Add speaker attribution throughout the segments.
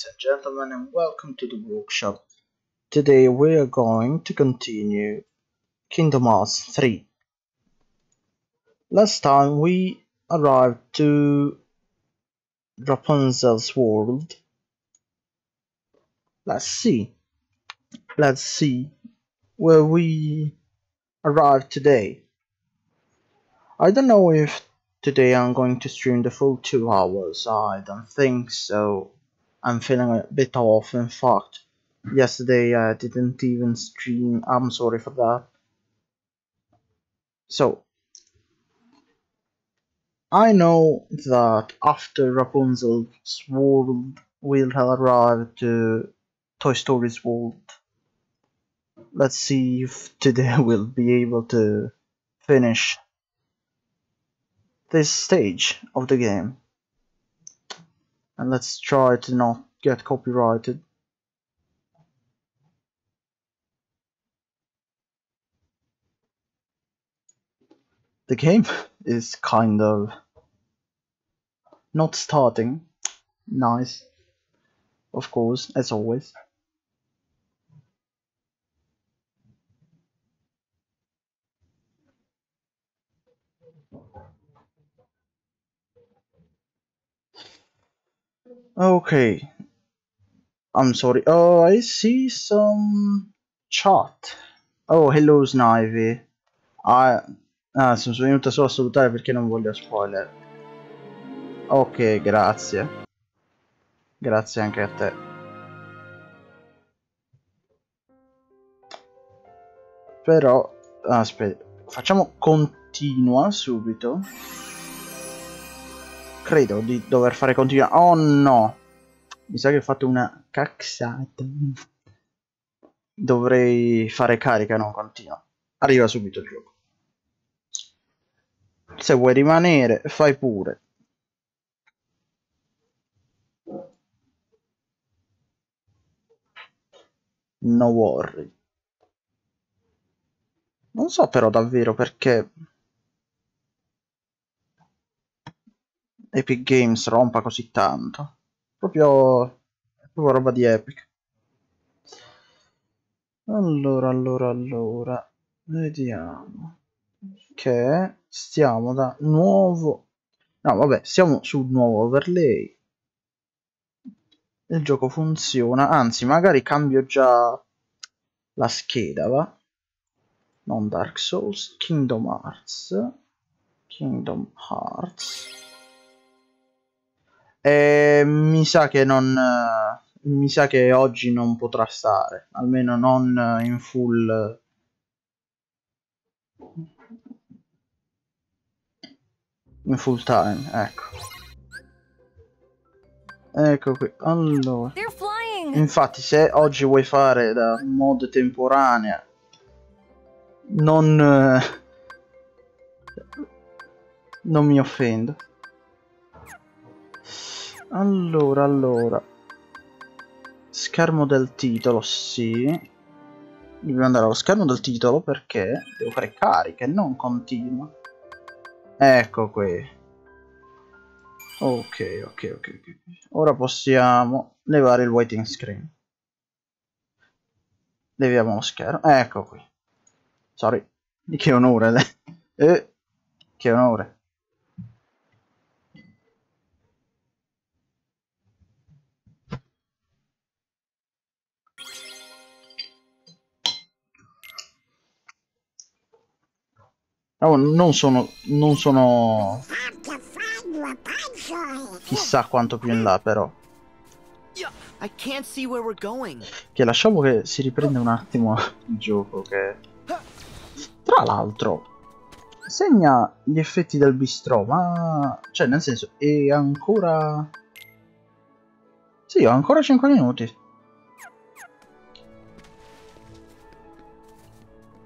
Speaker 1: ladies and gentlemen, and welcome to the workshop. Today we are going to continue Kingdom Hearts 3. Last time we arrived to Rapunzel's world. Let's see. Let's see where we arrived today. I don't know if today I'm going to stream the full two hours. I don't think so. I'm feeling a bit off. In fact, yesterday I didn't even stream. I'm sorry for that. So, I know that after Rapunzel's world, we'll arrive to Toy Story's world. Let's see if today we'll be able to finish this stage of the game. And let's try to not get copyrighted. The game is kind of not starting. Nice. Of course, as always. Okay. I'm sorry. Oh, I see some chat. Oh, hello Snivy. Ah, ah, sono venuto solo a salutare perché non voglio spoiler. Ok, grazie. Grazie anche a te. Però, aspetta, facciamo continua subito. Credo di dover fare continua. Oh no! Mi sa che ho fatto una caxata. Dovrei fare carica, non continua. Arriva subito il gioco. Se vuoi rimanere, fai pure. No worry. Non so però davvero perché Epic Games rompa così tanto. Proprio, proprio roba di Epic. Allora, allora, allora, vediamo che stiamo da nuovo. No, vabbè, siamo sul nuovo overlay. Il gioco funziona, anzi, magari cambio già la scheda, va? Non Dark Souls, Kingdom Hearts. Kingdom Hearts. E mi sa che non. Mi sa che oggi non potrà stare, almeno non in full. In full time, ecco. Ecco qui, allora. Infatti, se oggi vuoi fare da mod temporanea, non. Non mi offendo. Allora, allora. Schermo del titolo, sì. Dobbiamo andare allo schermo del titolo perché devo fare carica e non continua. Ecco qui. Ok, ok, ok, ok. Ora possiamo levare il waiting screen. Leviamo lo schermo. Ecco qui. Sorry. Che onore. eh, che onore. Oh, non sono. Non sono. Chissà quanto più in là, però. Che lasciamo che si riprenda un attimo il gioco. Che. Tra l'altro. Segna gli effetti del bistro, ma. Cioè, nel senso, è ancora. Sì, ho ancora 5 minuti.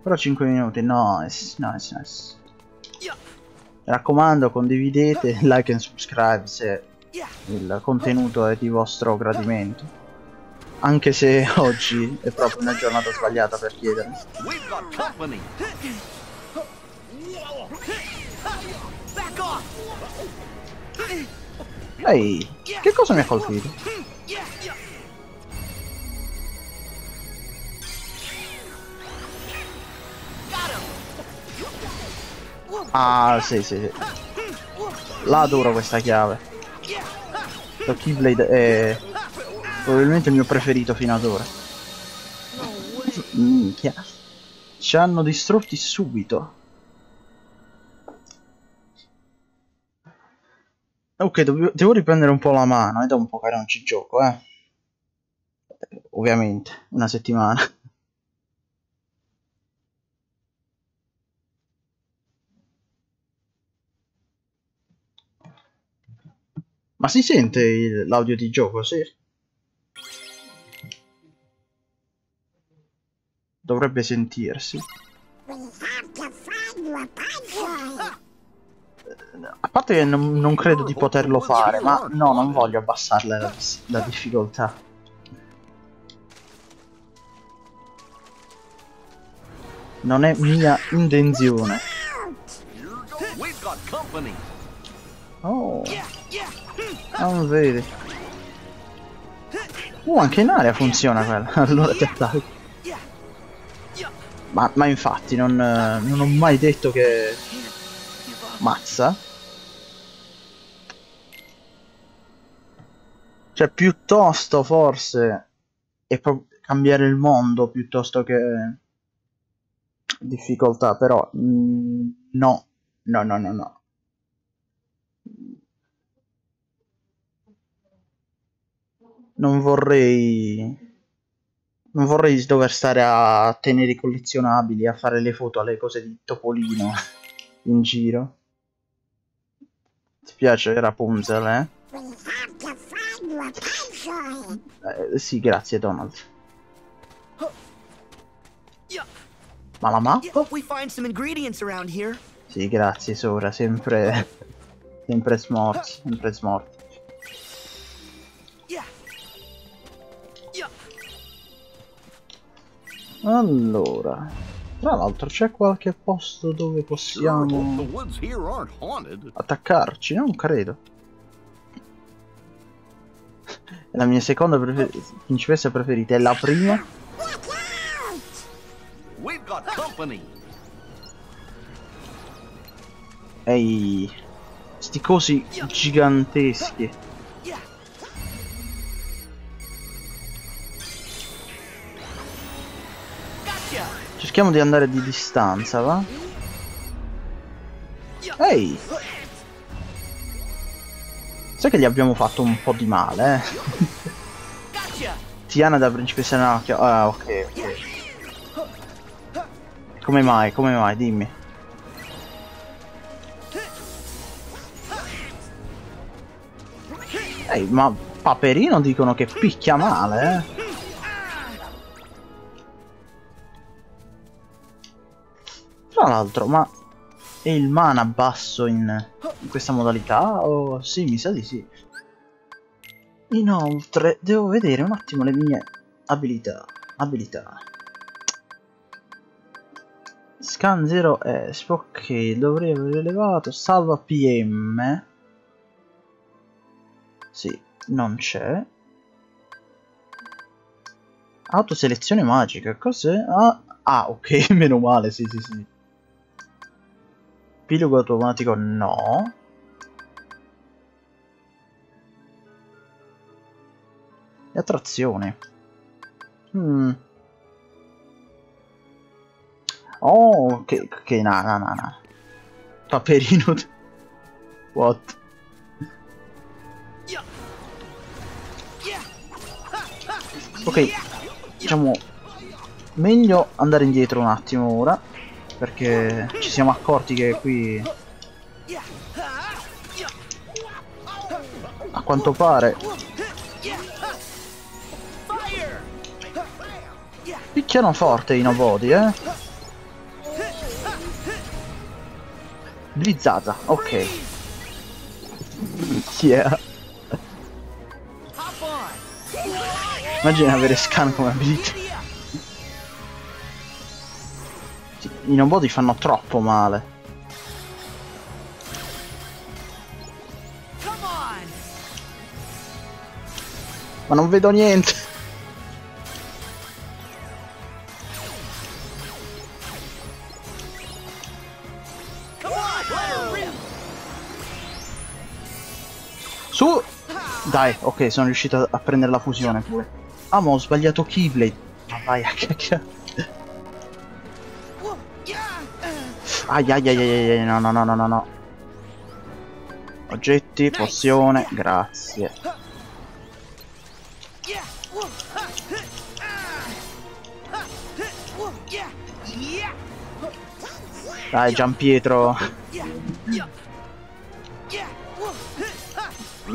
Speaker 1: Però 5 minuti, nice, nice, nice. Mi raccomando, condividete, like e subscribe se il contenuto è di vostro gradimento. Anche se oggi è proprio una giornata sbagliata per chiedermi. Ehi, che cosa mi ha colpito? Ah, sì, sì, sì. La adoro questa chiave. La Keyblade è probabilmente il mio preferito fino ad ora. Minchia. Ci hanno distrutti subito. Ok, devo riprendere un po' la mano, è da un po' che non ci gioco, eh. Ovviamente, una settimana. Ma si sente l'audio di gioco, sì? Dovrebbe sentirsi. A parte che non, non, credo di poterlo fare, ma no, non voglio abbassarle la, la difficoltà. Non è mia intenzione. Oh. Non vedi. Uh, anche in aria funziona quella. allora ti attacco. Ma, ma, infatti non, non ho mai detto che... Mazza. Cioè, piuttosto forse è cambiare il mondo piuttosto che difficoltà, però mm, no, no, no, no, no. Non vorrei non vorrei dover stare a tenere i collezionabili, a fare le foto alle cose di Topolino in giro. Ti piace Rapunzel, eh? eh sì, grazie Donald. Ma la mappa? Sì, grazie Sora, sempre... sempre smorti, sempre smorti. Allora, tra l'altro c'è qualche posto dove possiamo attaccarci? Non credo. La mia seconda prefer principessa preferita è la prima. Ehi, sti cosi giganteschi. Cerchiamo di andare di distanza, va? Ehi! Sai che gli abbiamo fatto un po' di male, eh? Tiana da principessa Nocchio. Ah, ok, ok. Come mai? Come mai? Dimmi. Ehi, ma Paperino dicono che picchia male, eh? Tra l'altro, ma è il mana basso in, in questa modalità? Oh, sì, mi sa di sì. Inoltre, devo vedere un attimo le mie abilità. Abilità. Scan 0 ESP, ok, dovrei aver elevato. Salva PM. Sì, non c'è. Autoselezione magica, cos'è? Ah, ah, ok, meno male, sì, sì, sì. Epilogo automatico no. E attrazione. Hmm. Oh, che, che, no, no, no, no. Paperino. What? Ok, diciamo, meglio andare indietro un attimo ora perché ci siamo accorti che qui a quanto pare picchiano forte i nobody eh? Blizzata ok. Yeah. immagina avere scan come abilità i non body fanno troppo male. Ma non vedo niente. Su! Dai, ok, sono riuscito a prendere la fusione pure. Ah, ma ho sbagliato Keyblade. Ma vai a cacchio. Ai ai ai ai ai, no no no no no no. Oggetti, pozione, grazie. Dai Giampietro.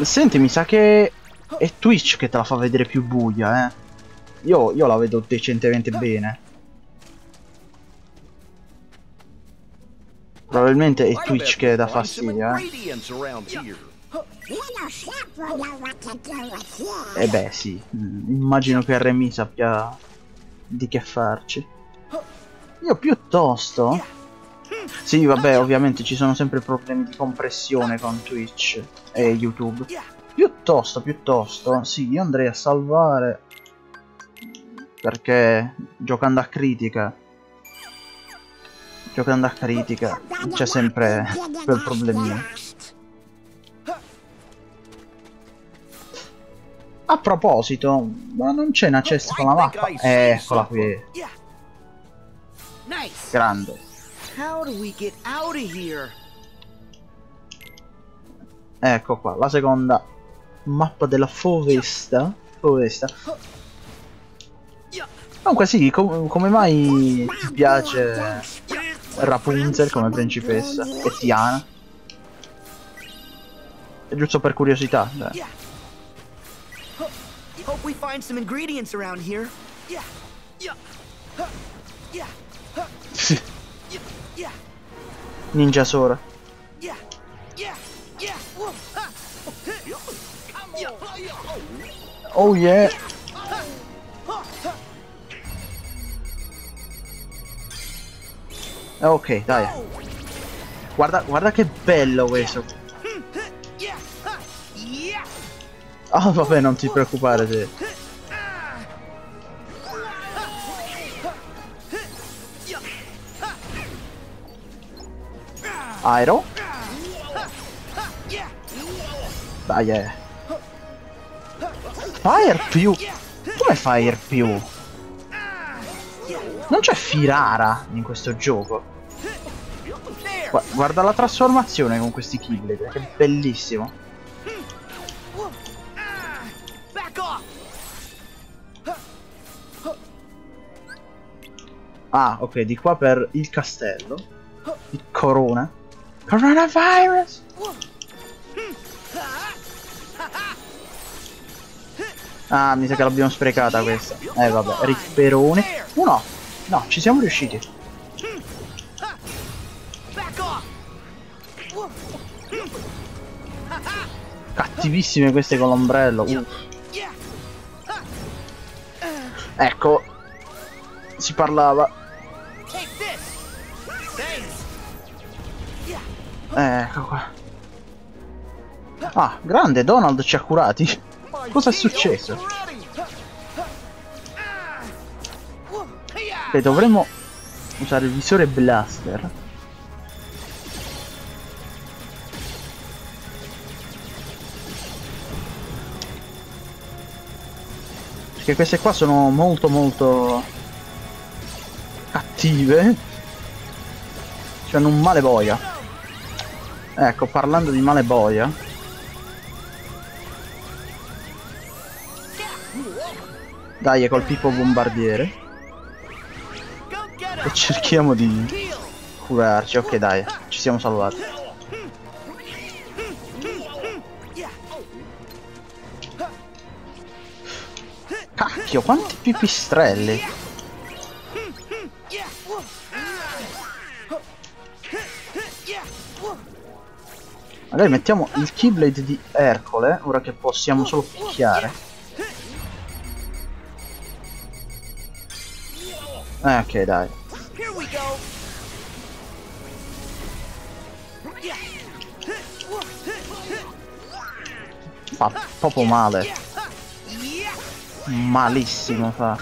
Speaker 1: Senti, mi sa che è Twitch che te la fa vedere più buia, eh. Io, io la vedo decentemente bene. Probabilmente è Twitch che dà fastidio, eh. Eh beh, sì. Mm, immagino che RMI sappia di che farci. Io piuttosto... Sì, vabbè, ovviamente ci sono sempre problemi di compressione con Twitch e YouTube. Piuttosto, piuttosto, sì, io andrei a salvare... Perché giocando a critica... Giocando a critica c'è sempre quel problemino. A proposito, ma non c'è una cesta con la mappa? Eh, eccola qui. Grande. Ecco qua, la seconda mappa della Fovesta. Fovesta. Comunque sì, com come mai ti piace Rapunzel come principessa e Tiana? È giusto per curiosità, dai. Hope we find some ingredients around here. Yeah. Yeah. Yeah. Yeah. Ninja Sora. Yeah. Yeah. Yeah. Oh yeah. Ok, dai. Guarda, guarda che bello questo. Oh vabbè non ti preoccupare te. Aero Dai eh Fire più Come Fire più? Non c'è Firara in questo gioco Guarda la trasformazione con questi kill Che bellissimo Ah, ok, di qua per il castello. Il corona. Coronavirus! Ah, mi sa che l'abbiamo sprecata questa. Eh, vabbè, ripperone. Oh no, ci siamo riusciti. Cattivissime queste con l'ombrello. Uh. Ecco, si parlava ecco qua. Ah, grande, Donald ci ha curati. Cosa è successo? Ok, dovremmo usare il visore blaster. Perché queste qua sono molto molto cattive. Cioè non male boia. Ecco, parlando di male boia. Dai, col Pippo Bombardiere. E cerchiamo di curarci. Ok, dai, ci siamo salvati. Cacchio, quanti pipistrelli. Magari mettiamo il Keyblade di Ercole, ora che possiamo solo picchiare. Eh, ok, dai. Fa proprio male. Malissimo fa.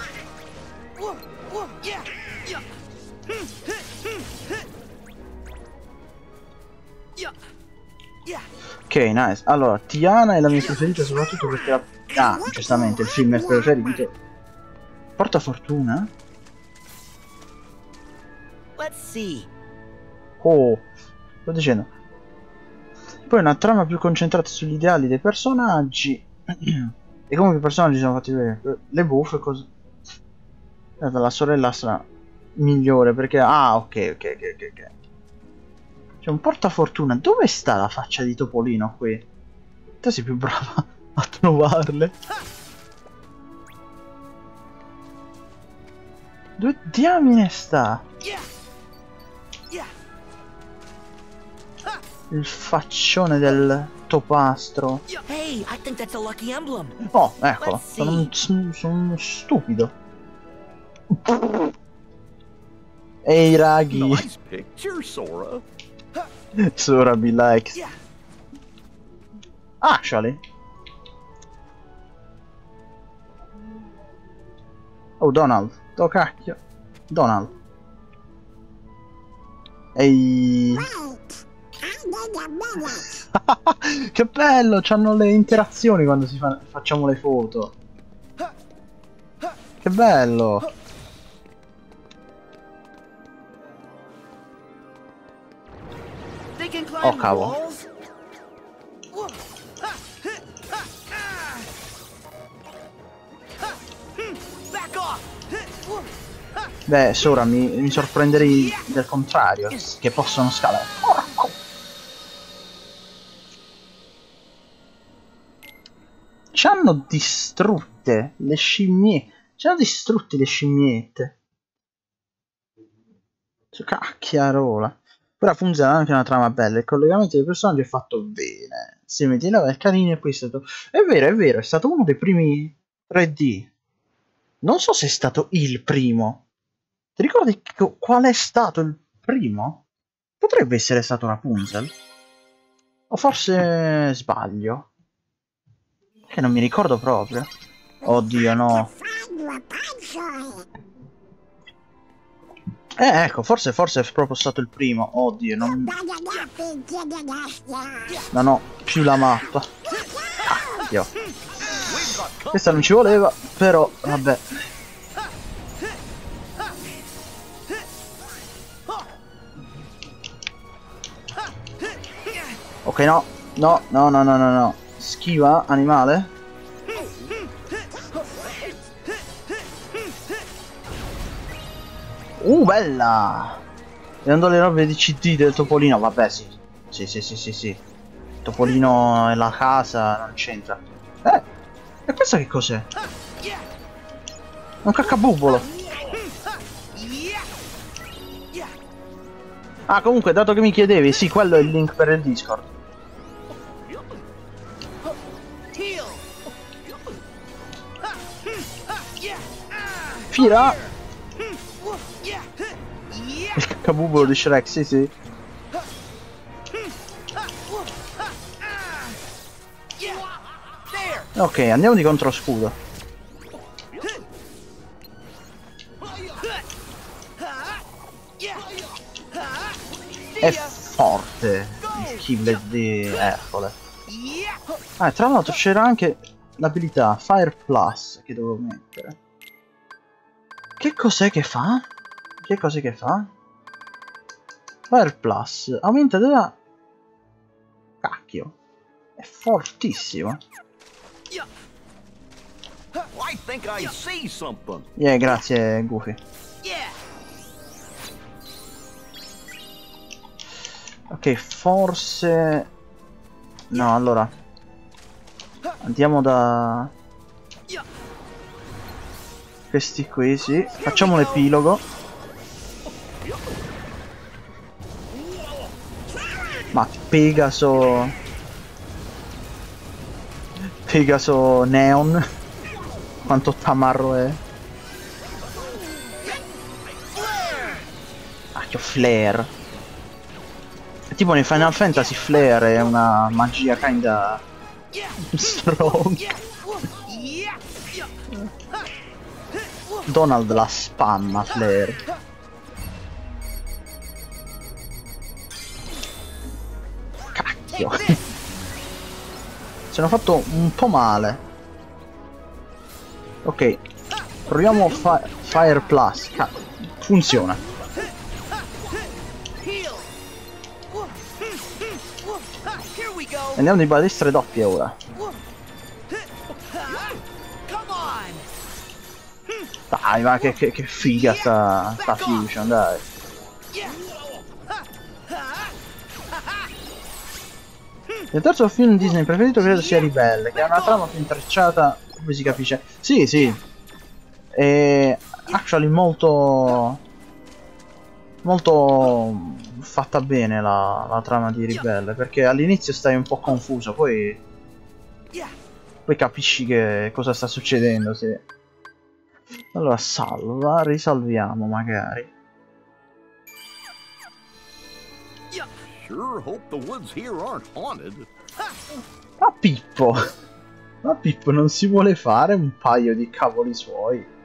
Speaker 1: Ok, nice. Allora, Tiana è la mia preferita soprattutto perché la... Ah, giustamente, il film è preferito. Porta fortuna?
Speaker 2: Let's see.
Speaker 1: Oh, sto dicendo. Poi una trama più concentrata sugli ideali dei personaggi. e comunque i personaggi sono fatti bene. Le buffe cose. La sorella sarà migliore perché... Ah, ok, ok, ok. ok. C'è un portafortuna. Dove sta la faccia di Topolino qui? Te sei più brava a trovarle. Dove diamine sta? Il faccione del topastro.
Speaker 2: Hey, I think that's a lucky emblem.
Speaker 1: Oh, eccolo. Sono, un- sono uno stupido. Ehi raghi.
Speaker 3: Nice picture, Sora.
Speaker 1: Sora be like. Actually. Oh, Donald. Oh, cacchio. Donald. Ehi. che bello, c'hanno le interazioni quando si fa- facciamo le foto. Che bello. Oh, cavolo. Beh, Sora mi, mi sorprenderei del contrario, che possono scalare. Hanno distrutte le scimmie. Ci hanno distrutte le scimmiette. Cacchiarola. Però funziona anche una trama bella. Il collegamento dei personaggi è fatto bene. Si metteva è carino e poi è stato. È vero, è vero, è stato uno dei primi 3D. Non so se è stato il primo. Ti ricordi co- qual è stato il primo? Potrebbe essere stato Rapunzel. O forse sbaglio. Che non mi ricordo proprio. Oddio, no. Eh, ecco, forse, forse è proprio stato il primo. Oddio, non, non ho più la mappa. Cacchio. Questa non ci voleva, però, vabbè. Ok, no. No, no, no, no, no, no. Schiva, animale. Uh, bella! Vedendo le robe di CD del Topolino, vabbè, sì. Sì, sì, sì, sì, sì. Topolino e la casa non c'entra. Eh, e questo che cos'è? Un caccabubolo. Ah, comunque, dato che mi chiedevi, sì, quello è il link per il Discord.
Speaker 2: Yeah.
Speaker 1: Il caccabubolo di Shrek, sì, sì. Ok, andiamo di controscudo. È forte il killer di Ercole. Ah, tra l'altro c'era anche l'abilità Fire Plus che dovevo mettere. Che cos'è che fa? Che cos'è che fa? Fire Plus aumenta della... Cacchio. È fortissimo. Yeah, grazie Goofy. Ok, forse... No, allora... Andiamo da... Questi qui, sì. Facciamo l'epilogo. Ma Pegaso... Pegaso Neon. Quanto tamarro è. Ah, che flare. È tipo nei Final Fantasy Flare è una magia kinda strong. Donald la spamma Flare. Cacchio. Ci hanno fatto un po' male. Ok. Proviamo fi Fire Plus. Ca funziona. Andiamo di balestre doppie ora. Dai, ma che, che, che figa sta, sta fusion, dai. Il terzo film Disney preferito credo sia Ribelle, che ha una trama più intrecciata, come si capisce. Sì, sì. E actually molto molto fatta bene la, la trama di Ribelle, perché all'inizio stai un po' confuso, poi poi capisci che cosa sta succedendo, sì. Allora salva, risalviamo magari.
Speaker 2: Yeah.
Speaker 3: Sure hope the woods here aren't haunted.
Speaker 1: Ma Pippo! Ma Pippo non si vuole fare un paio di cavoli suoi?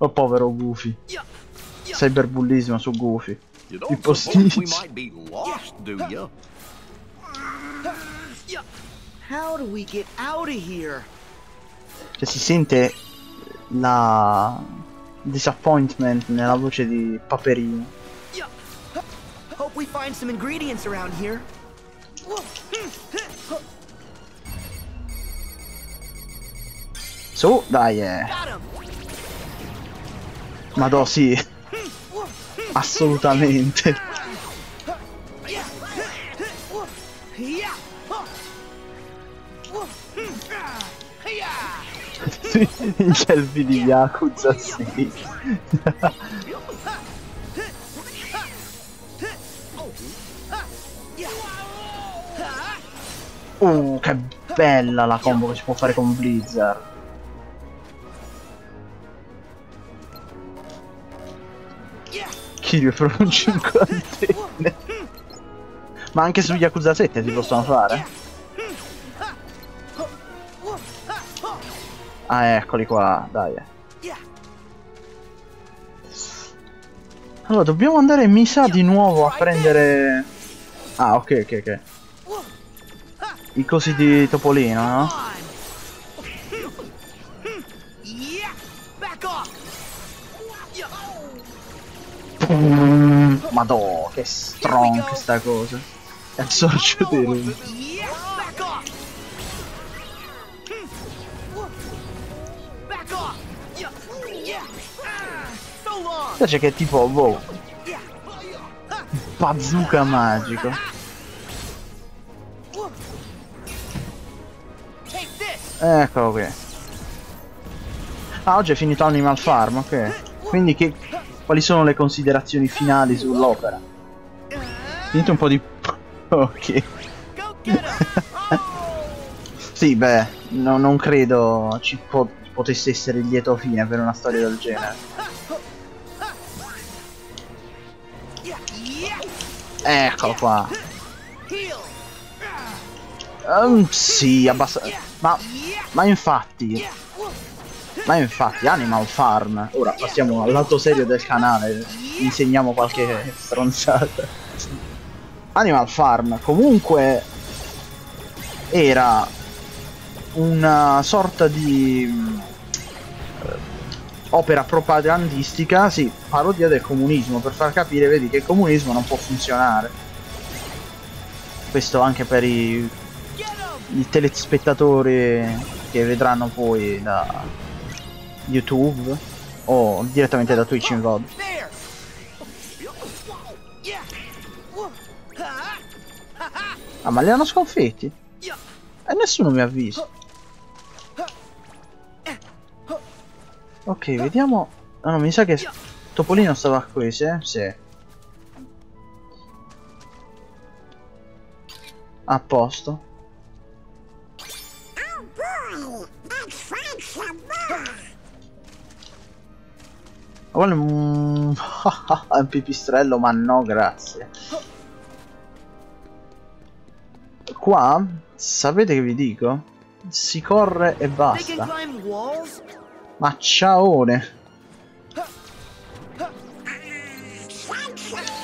Speaker 1: Oh povero Goofy. Cyberbullismo su Goofy.
Speaker 3: You
Speaker 1: You Cioè si sente la disappointment nella voce di Paperino.
Speaker 2: Yeah. Hope we find some ingredients around here.
Speaker 1: Su, dai, eh. Madò, sì. Assolutamente.
Speaker 2: Yeah. Yeah.
Speaker 1: Gli elfi di Yakuza 6. Uh, che bella la combo che si può fare con Blizzard. Kiryu è proprio un cinquantenne. Ma anche su Yakuza 7 si possono fare? Ah, eccoli qua, dai. Allora, dobbiamo andare, mi sa, di nuovo a prendere... Ah, ok, ok, ok. I cosi di Topolino, no? Madò, che strong sta cosa. È il sorcio di lui. Invece che tipo, wow, bazooka magico. Eccolo qui. Ah, oggi è finito Animal Farm, ok. Quindi che... Quali sono le considerazioni finali sull'opera? Finite un po' di... Ok. Sì, beh, no- non credo ci po- potesse essere il lieto fine per una storia del genere. Eccolo qua. Ehm, sì, abbastanza... Ma, ma infatti... Ma infatti, Animal Farm. Ora passiamo al lato serio del canale. Insegniamo qualche stronzata. Animal Farm comunque era una sorta di opera propagandistica, sì, parodia del comunismo, per far capire, vedi, che il comunismo non può funzionare. Questo anche per i, i telespettatori che vedranno poi da YouTube o direttamente da Twitch in VOD. Ah, ma li hanno sconfitti? E nessuno mi ha visto. Ok, vediamo. Ah, no, mi sa che Topolino stava qui, sì? Sì. A posto. Vuole un... un pipistrello, ma no, grazie. Qua, sapete che vi dico? Si corre e basta. Ma ciaone.
Speaker 4: Thanks a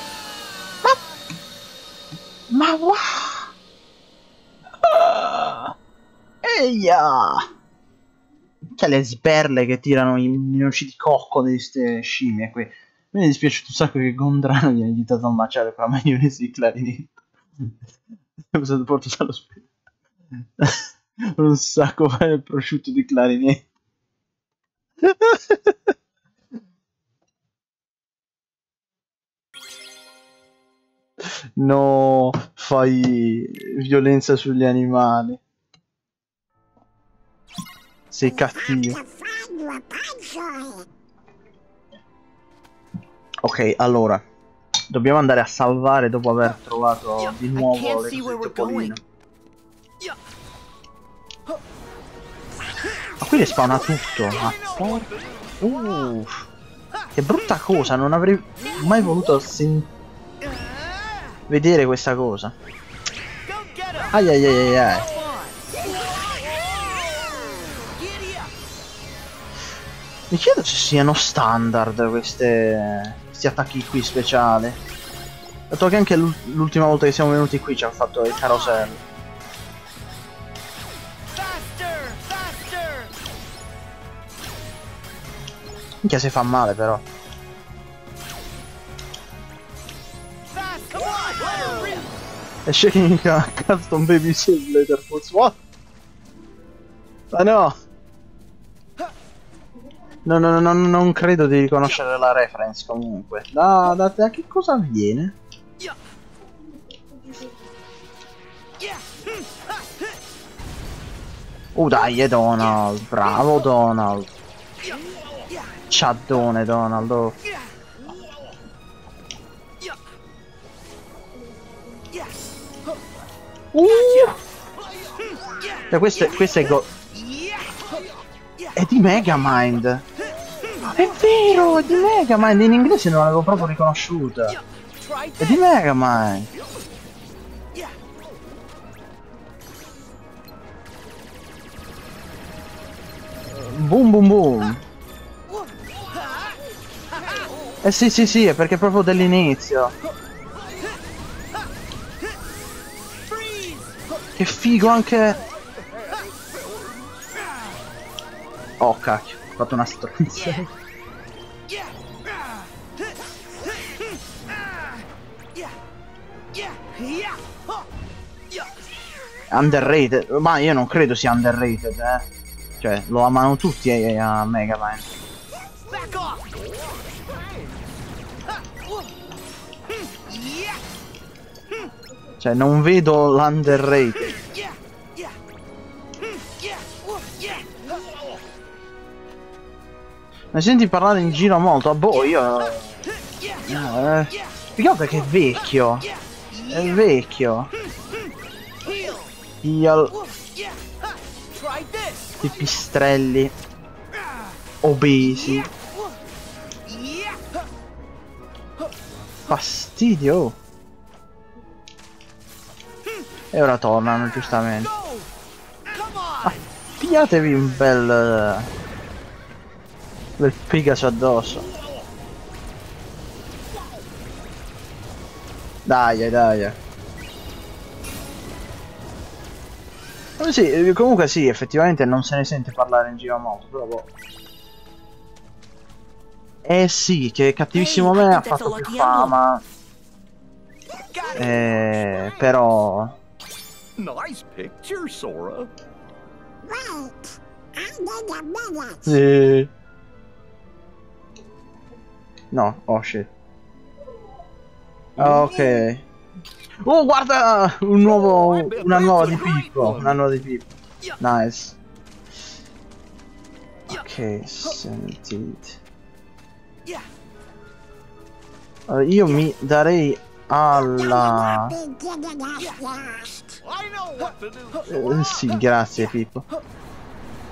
Speaker 1: Ma wow! Eia! C'è le sberle che tirano i noci di cocco di queste scimmie qui. Mi è dispiaciuto un sacco che Gondrano gli ha aiutato a mangiare quella maionese di clarinetto. Siamo stato portato all'ospedale. un sacco fare il prosciutto di clarinetto. no, fai violenza sugli animali. Sei cattivo. Ok, allora. Dobbiamo andare a salvare dopo aver trovato di nuovo le cose. Topolino. Qui respawna tutto. Ma porca. Uff. Che brutta cosa, non avrei mai voluto vedere questa cosa. Ai ai ai ai ai. Mi chiedo se siano standard queste, questi attacchi qui speciali. Dato che anche l'ul- l'ultima volta che siamo venuti qui ci hanno fatto il carosello. Minchia se fa male però. E shaking a custom baby simulator for what? Ma no! No, no, no, no, non credo di riconoscere la reference comunque. Da, da, da che cosa avviene? Oh dai, è Donald, bravo Donald. Ciaddone Donald. oh. Uh, cioè questo, è- questo è, go- è di Megamind. È vero, è di Megamind. In inglese non l'avevo proprio riconosciuta. È di! Megamind. Boom boom boom. Eh sì sì sì, è perché è proprio dell'inizio. Che figo anche... Oh cacchio, ho fatto una stronza. Underrated, ma io non credo sia underrated, eh. Cioè, lo amano tutti eh, a.
Speaker 2: Back
Speaker 1: Cioè, non vedo!
Speaker 2: Yeah!
Speaker 1: Ne senti parlare in giro molto? Ah, boh, io... Eh, più che è vecchio. È vecchio. Io... I pistrelli. Obesi. Fastidio. E ora tornano, giustamente. Pigliatevi un bel... bel Picasso addosso. Dai, dai. Eh sì, eh, comunque sì, effettivamente non se ne sente parlare in giro molto, però boh. Eh sì, che cattivissimo me ha fatto più fama. Eh, però...
Speaker 3: Nice picture, Sora.
Speaker 4: Wait. I need a minute.
Speaker 1: Sì. No, oh shit. Ok. Oh, guarda! Un nuovo. Una nuova di Pippo. Una nuova di Pippo. Nice. Ok, sentite.
Speaker 2: Yeah!
Speaker 1: Allora, io mi darei alla. Eh, sì, grazie Pippo.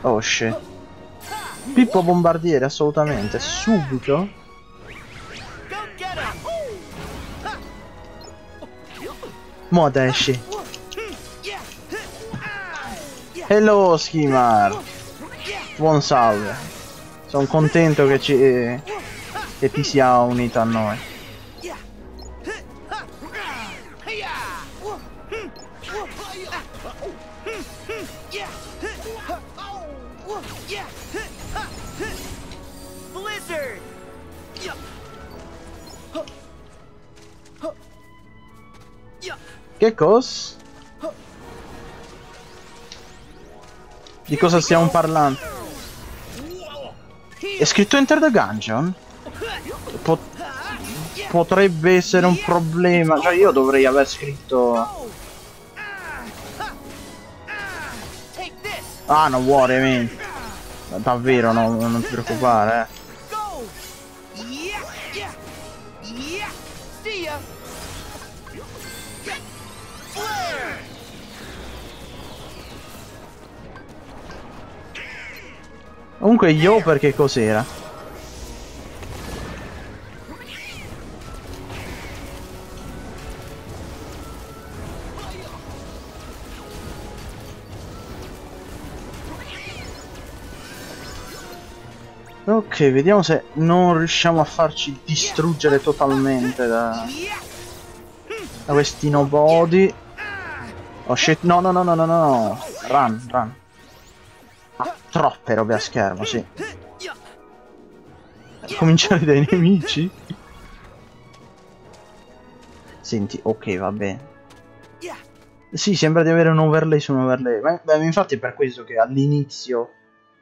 Speaker 1: Oh shit. Pippo bombardiere, assolutamente. Subito. Mo esci. Hello Skimar. Buon salve. Sono contento che, ci, che ti sia unito a noi. Che cos? Di cosa stiamo parlando? È scritto Enter the Gungeon? Po- potrebbe essere un problema. Cioè io dovrei aver scritto... Ah, non worry, man. Davvero, no, non ti preoccupare, eh. Comunque io perché cos'era? Ok, vediamo se non riusciamo a farci distruggere totalmente da, da questi nobody. Oh shit, no no no no no no, run, run. Troppe robe a schermo, sì.
Speaker 2: Yeah!
Speaker 1: Cominciare dai nemici? Senti, ok, va bene. Sì, sembra di avere un overlay su un overlay. Ma, beh, infatti è per questo che all'inizio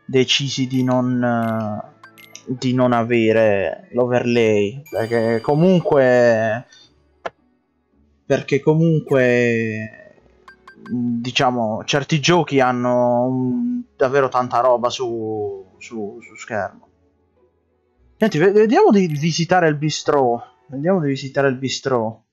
Speaker 1: decisi di non eh, di non avere l'overlay perché comunque perché comunque diciamo certi giochi hanno un- davvero tanta roba su, su, su schermo Senti, ve- vediamo di visitare il bistro vediamo di visitare il bistro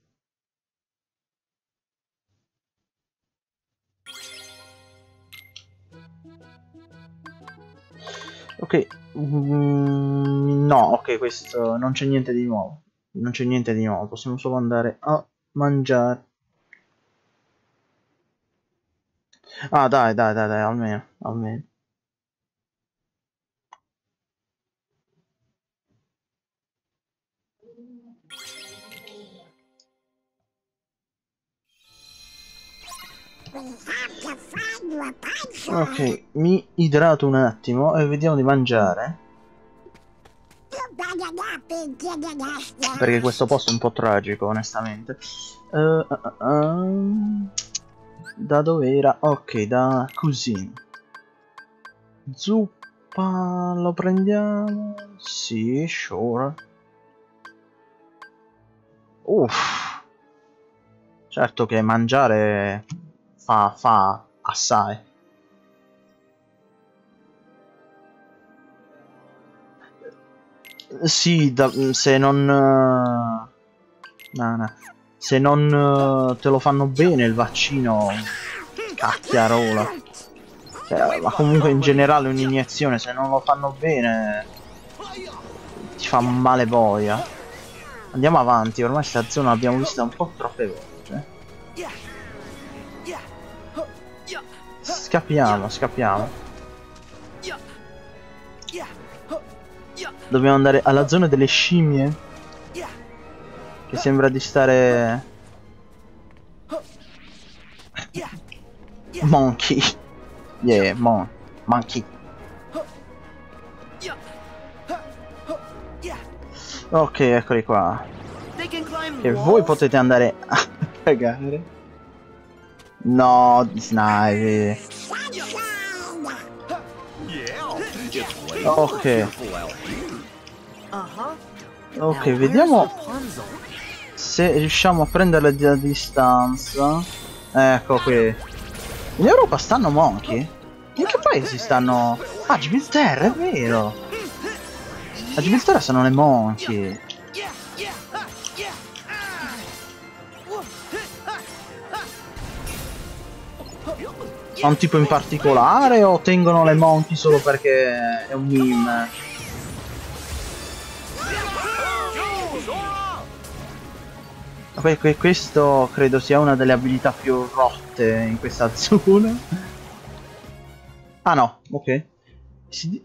Speaker 1: Ok, mm, no, ok, questo non c'è niente di nuovo. Non c'è niente di nuovo, possiamo solo andare a mangiare. Ah, dai, dai, dai, dai, almeno, almeno. Ok, mi idrato un attimo e vediamo di mangiare. Perché questo posto è un po' tragico, onestamente. Eh, eh, ehm, da dove era? Ok, da cuisine. Zuppa, lo prendiamo? Sì, sure. Uff. Certo che mangiare fa, fa assai. Sì, da- se non... eh, no, no. Se non eh, te lo fanno bene il vaccino, cacchiarola. Cioè, ma comunque in generale un'iniezione, se non lo fanno bene, ti fa male boia. Andiamo avanti, ormai sta zona l'abbiamo vista un po' troppe volte. Scappiamo, scappiamo. Dobbiamo andare alla zona delle scimmie! Che sembra di stare... Monkey. Yeah, mon monkey. Ok, eccoli qua. E voi potete andare a cagare. No, snipe. Ok,
Speaker 2: Now,
Speaker 1: vediamo? Se riusciamo a prenderle da distanza. Ecco qui. In Europa stanno monkey? In che paesi stanno? Ah, Gibilterra, è vero. A Gibilterra sono le
Speaker 2: ah,
Speaker 1: Ha un tipo in particolare o tengono le monkey solo perché è un meme? Que- que- questo credo sia una delle abilità più rotte in questa zona. Ah no, ok. Si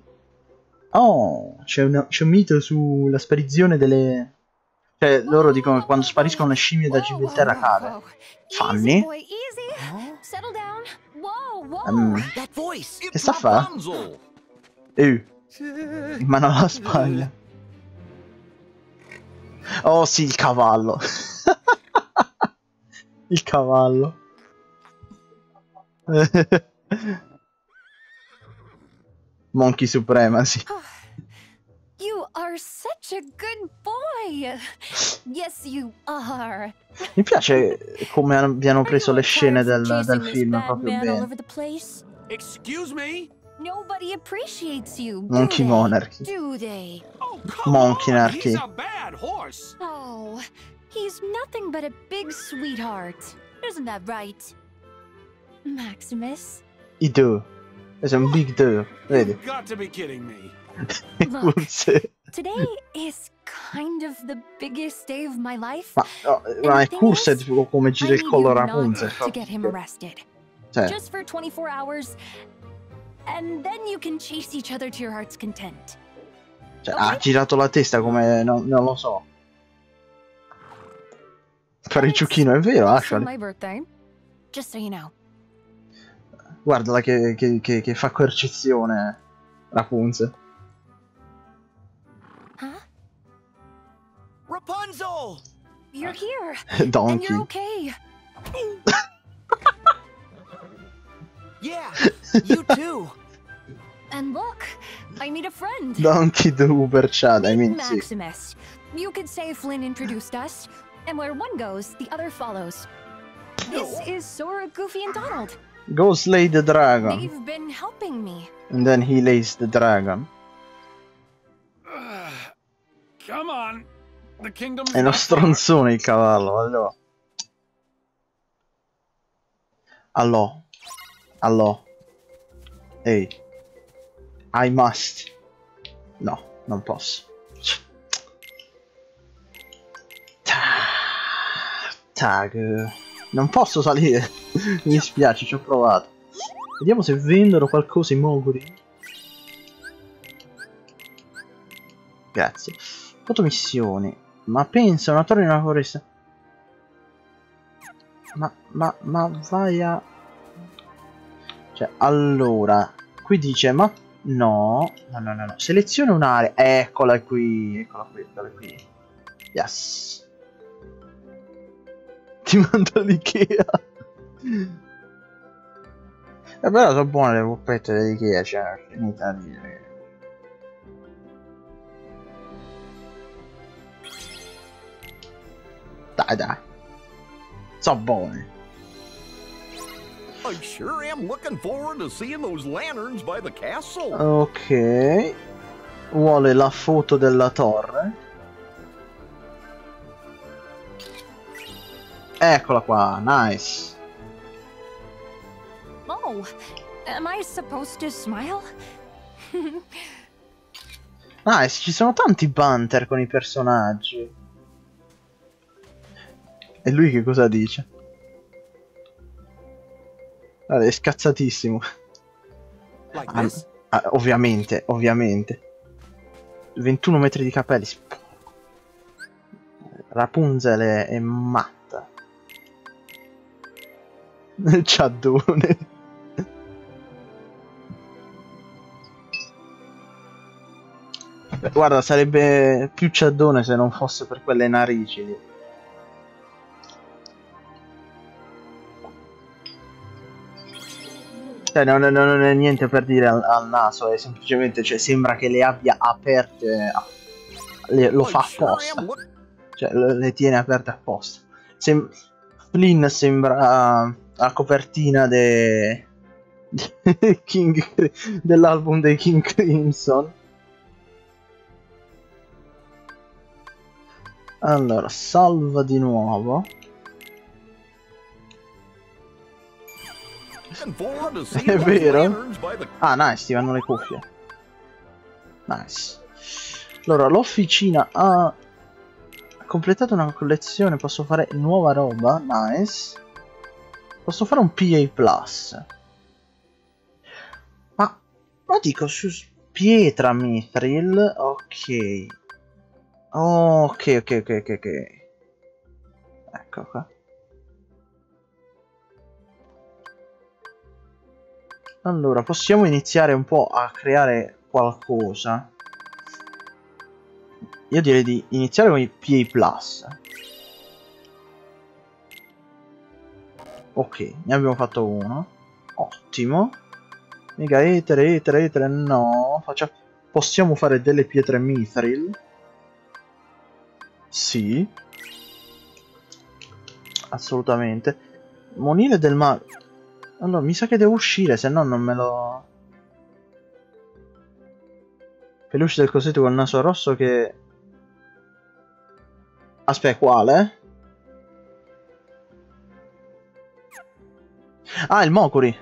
Speaker 1: Oh, c'è, un mito sulla sparizione delle, Cioè, loro dicono che quando spariscono le scimmie da Gibilterra cade. Fanny?
Speaker 3: voice.
Speaker 1: Che sta a fa?
Speaker 3: Rapunzel.
Speaker 1: Eh, in mano alla spagna. Oh sì, il cavallo. il cavallo. Monkey Supremacy.
Speaker 5: You are such a good boy. Yes, you are.
Speaker 1: Mi piace come abbiano preso le scene del, del film proprio bene.
Speaker 2: Excuse me?
Speaker 5: Nobody appreciates you.
Speaker 1: Monkey? Monarchy.
Speaker 5: Do they?
Speaker 2: Oh, come
Speaker 1: Monkey
Speaker 2: on. He's a bad horse.
Speaker 5: Oh, he's nothing but a big sweetheart. Isn't that right? Maximus,
Speaker 1: I due. Questo è un big due, vedi?
Speaker 2: You've got to be kidding me.
Speaker 5: Look. Today is kind of the biggest day of my life.
Speaker 1: Ma, no, ma è corsa tipo come
Speaker 5: I
Speaker 1: gira il
Speaker 5: need
Speaker 1: collo
Speaker 5: you
Speaker 1: Rapunzel.
Speaker 5: not to get him arrested.
Speaker 1: Cioè,
Speaker 5: Just for 24 hours. And then you can chase each other to your heart's content.
Speaker 1: Cioè, ha girato la testa come... no- non lo so. Per il ciuchino, è vero.
Speaker 5: Just so you know.
Speaker 1: Guardala che, che, che, che fa coercizione Rapunzel.
Speaker 5: Huh?
Speaker 2: Rapunzel!
Speaker 5: You're here. And
Speaker 1: Donkey.
Speaker 5: you're okay.
Speaker 2: Yeah, you too.
Speaker 5: And look, I meet a friend.
Speaker 1: Donkey the Uber Chad, I
Speaker 5: Meet
Speaker 1: mean, sì.
Speaker 5: Maximus. You could say Flynn introduced us, and where one goes, the other follows. This is Sora, Goofy, and Donald.
Speaker 1: Go slay the dragon.
Speaker 5: They've been helping me.
Speaker 1: And then he lays the dragon.
Speaker 2: Ugh. come on. The kingdom
Speaker 1: È uno
Speaker 2: not far.
Speaker 1: stronzone il cavallo, allora. Allò. Allò. Ehi. I must. No, non posso. Ta- Tag. Non posso salire. Mi dispiace, ci ho provato. Vediamo se vendono qualcosa i moguri. Grazie. Fotomissioni. Ma pensa, una torre in una foresta. Ma, ma, ma vai a... Cioè, allora... Qui dice, ma... No, no, no, no, no. Seleziona un'area. Eccola qui, eccola qui, eccola qui. Yes. Ti mando all'Ikea. E però sono buone le poppette dell'Ikea, cioè, finita di dire. Dai, dai. So buone.
Speaker 3: I sure am looking forward to seeing those lanterns by the castle.
Speaker 1: Ok. Vuole la foto della torre. Eccola qua, nice.
Speaker 5: Oh, am I supposed to smile?
Speaker 1: Nice, ci sono tanti banter con i personaggi. E lui che cosa dice? Guarda, è scazzatissimo.
Speaker 2: Like
Speaker 1: Ah, ah, ovviamente, ovviamente. 21 metri di capelli. Rapunzel è, è matta. Ciaddone. Guarda, sarebbe più ciaddone se non fosse per quelle narici lì. Cioè, non, non- non è niente per dire al, al naso, è semplicemente, cioè, sembra che le abbia aperte. le- lo fa apposta. Cioè, le, tiene aperte apposta. Sem- Flynn sembra la copertina de... de King- dell'album dei King Crimson. Allora, salva di nuovo. È vero? Ah, nice, ti vanno le cuffie. Nice. Allora, l'officina ha completato una collezione, posso fare nuova roba, nice. Posso fare un PA Plus. Ma, ma dico, su Pietra Mithril, ok. Oh, ok, ok, ok, ok, ok. Ecco qua. Allora, possiamo iniziare un po' a creare qualcosa. Io direi di iniziare con i PA. Ok, ne abbiamo fatto uno. Ottimo. Mega etere, etere, etere, no. Faccia... Possiamo fare delle pietre mithril. Sì. Assolutamente. Monile del mago. Allora, mi sa che devo uscire, se no non me lo... Peluche del cosetto col naso rosso che... Aspetta, quale? Ah, il Mokuri.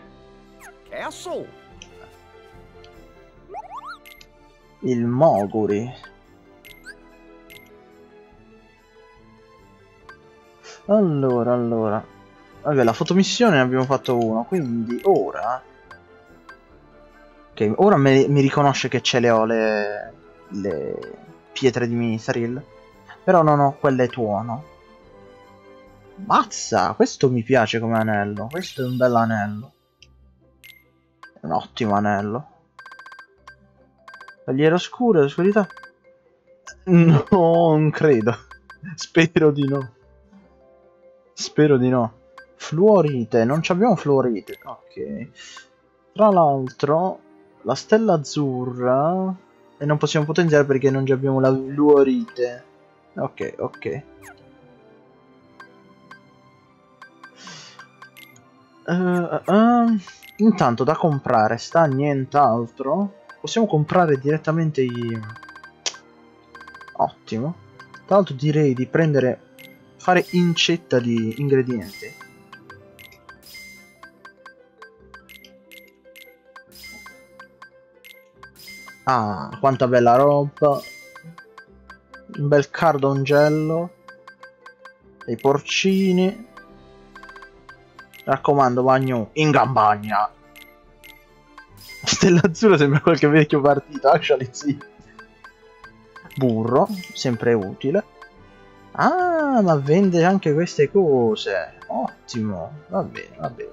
Speaker 1: Il Moguri. Allora, allora. Vabbè, la fotomissione ne abbiamo fatto uno, quindi ora... Ok, ora me- mi riconosce che ce le ho le... le pietre di Mithril. Però non ho quelle tuono. Mazza, questo mi piace come anello. Questo è un bel anello. Un ottimo anello. Tagliere oscuro, oscurità. No, non credo. Spero di no. Spero di no. Fluorite, non abbiamo fluorite. Ok. Tra l'altro, la stella azzurra... E non possiamo potenziare perché non abbiamo la fluorite. Ok, ok. Uh, uh, intanto da comprare sta nient'altro. Possiamo comprare direttamente i... Ottimo. Tra l'altro direi di prendere... Fare incetta di ingredienti. Ah, quanta bella roba. Un bel cardongello. Dei porcini. Raccomando, bagno in campagna. Stella azzurra sembra qualche vecchio partito, actually sì. Burro, sempre utile. Ah, ma vende anche queste cose. Ottimo, va bene, va bene.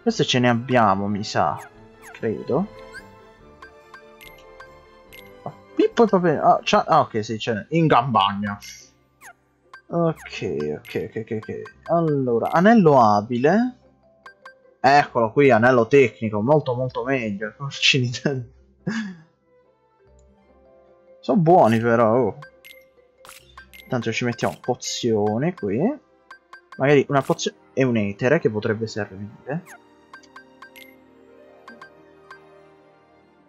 Speaker 1: Queste ce ne abbiamo, mi sa. Credo. Oh, Pippo e Papino. Ah, ah, ok, sì, c'è. In campagna. Ok, ok, ok, ok. Allora, anello abile. Eccolo qui, anello tecnico, molto molto meglio. Sono buoni però. Oh. Intanto ci mettiamo pozione qui. Magari una pozione e un etere che potrebbe servire.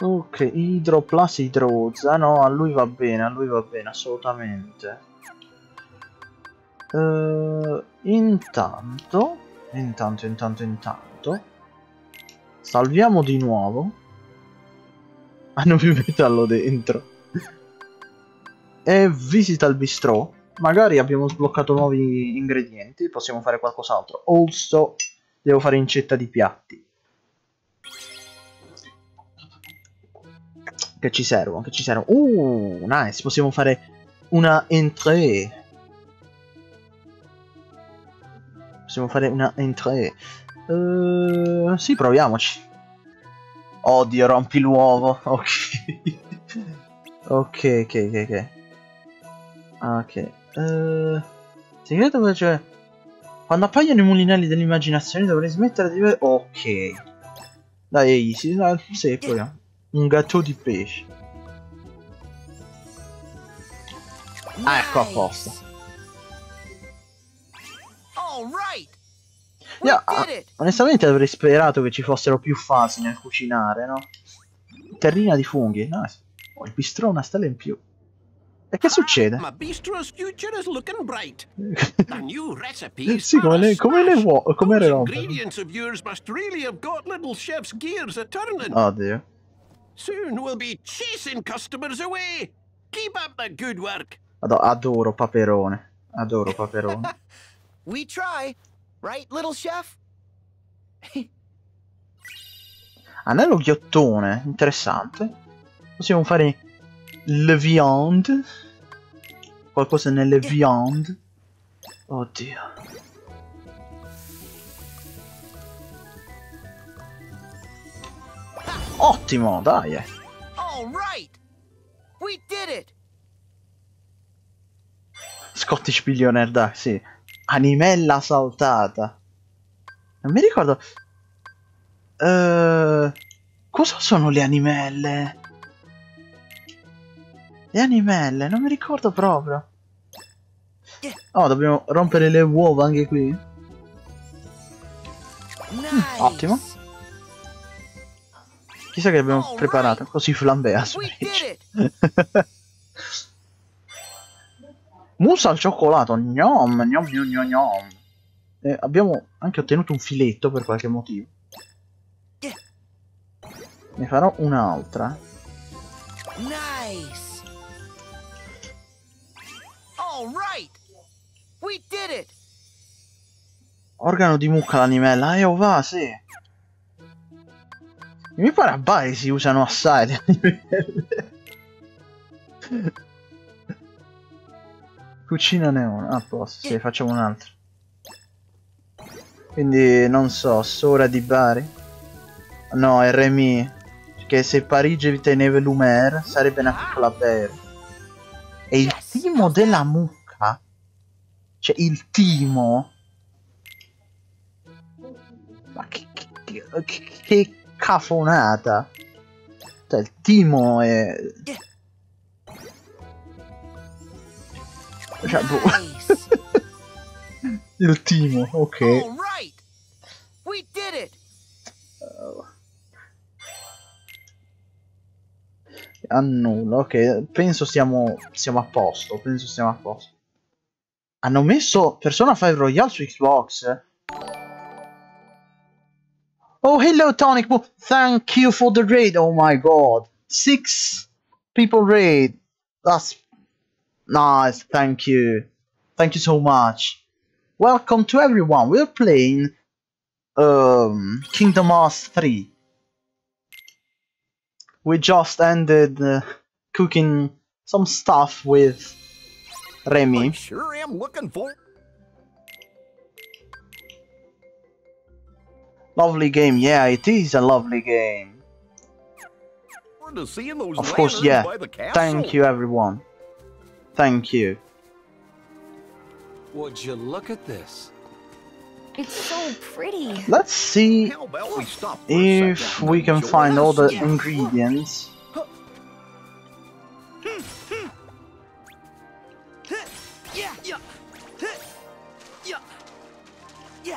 Speaker 1: Ok, idro plus idroza. No, a lui va bene, a lui va bene, assolutamente. Uh, intanto, intanto, intanto, intanto. Salviamo di nuovo. Ah, non mi metallo dentro. e visita il bistrò. Magari abbiamo sbloccato nuovi ingredienti. Possiamo fare qualcos'altro. Also, devo fare incetta di piatti. Che ci servono, che ci servono. Uh, nice. Possiamo fare una entrée. Possiamo fare una entrée. Uh, sì, proviamoci. Oddio, rompi l'uovo. Ok. ok, ok, ok, ok. Ok. Uh, segreto c'è... Quando appaiono i mulinelli dell'immaginazione dovrei smettere di. Ok. Dai, easy. Sì, proviamo. Un gatto di pesce. Ah, ecco a posto. Io, ah, onestamente avrei sperato che ci fossero più fasi nel cucinare, no? Terrina di funghi, nice. Oh, il bistrò una stella in più. E che succede?
Speaker 3: The new recipes
Speaker 1: Sì, come le- come le
Speaker 3: smash.
Speaker 1: vuo- come le rompe. Oddio.
Speaker 3: Soon we'll be chasing customers away. Keep up the good work.
Speaker 1: Ado- adoro Paperone. Adoro Paperone.
Speaker 2: We try, right, little chef?
Speaker 1: Anello ghiottone, interessante. Possiamo fare Le viande. Qualcosa nelle viande. Oddio. Ottimo, dai. eh. Scottish Billionaire Duck, sì. Animella saltata. Non mi ricordo. Eh, cosa sono le animelle? Le animelle, non mi ricordo proprio. Oh, dobbiamo rompere le uova anche qui.
Speaker 2: Nice.
Speaker 1: Ottimo. Chissà che abbiamo preparato. Così flambé a
Speaker 2: We did
Speaker 1: Switch.
Speaker 2: it.
Speaker 1: Mousse al cioccolato, gnom, gnom, gnom, gnom, gnom. Eh, abbiamo anche ottenuto un filetto per qualche motivo. Ne farò un'altra.
Speaker 2: Nice. All right. We did it.
Speaker 1: Organo di mucca l'animella, eh, oh va, sì. Mi pare a Bari si usano assai le animelle. Cucinane una, a posto, sì, facciamo un'altra. Quindi, non so, Sora di Bari? No, RMI. Perché se Parigi teneva l'Umer, sarebbe una piccola Bari. E il timo della mucca? Cioè, il timo... Ma che, che, che, che cafonata! Cioè, il timo è... Cioè, boh. Il timo, ok.
Speaker 2: All right. We did it.
Speaker 1: Annulla, ok. Penso siamo, siamo a posto. Penso siamo a posto. Hanno messo Persona 5 Royale su Xbox. Oh, hello Tonic. Boo. Thank you for the raid. Oh my god. Six people raid. That's nice. Thank you. Thank you so much. Welcome to everyone. We're playing um, Kingdom Hearts 3. We just ended uh, cooking some stuff with Remy.
Speaker 3: sure am looking for.
Speaker 1: Lovely game, yeah, it is a lovely game.
Speaker 3: forward to seeing those
Speaker 1: Of course, yeah.
Speaker 3: by the castle.
Speaker 1: Thank you, everyone. Thank you.
Speaker 6: Would you look at this?
Speaker 5: It's so pretty.
Speaker 1: Let's see
Speaker 3: we stop for a
Speaker 1: if we can find all the
Speaker 3: us?
Speaker 1: ingredients.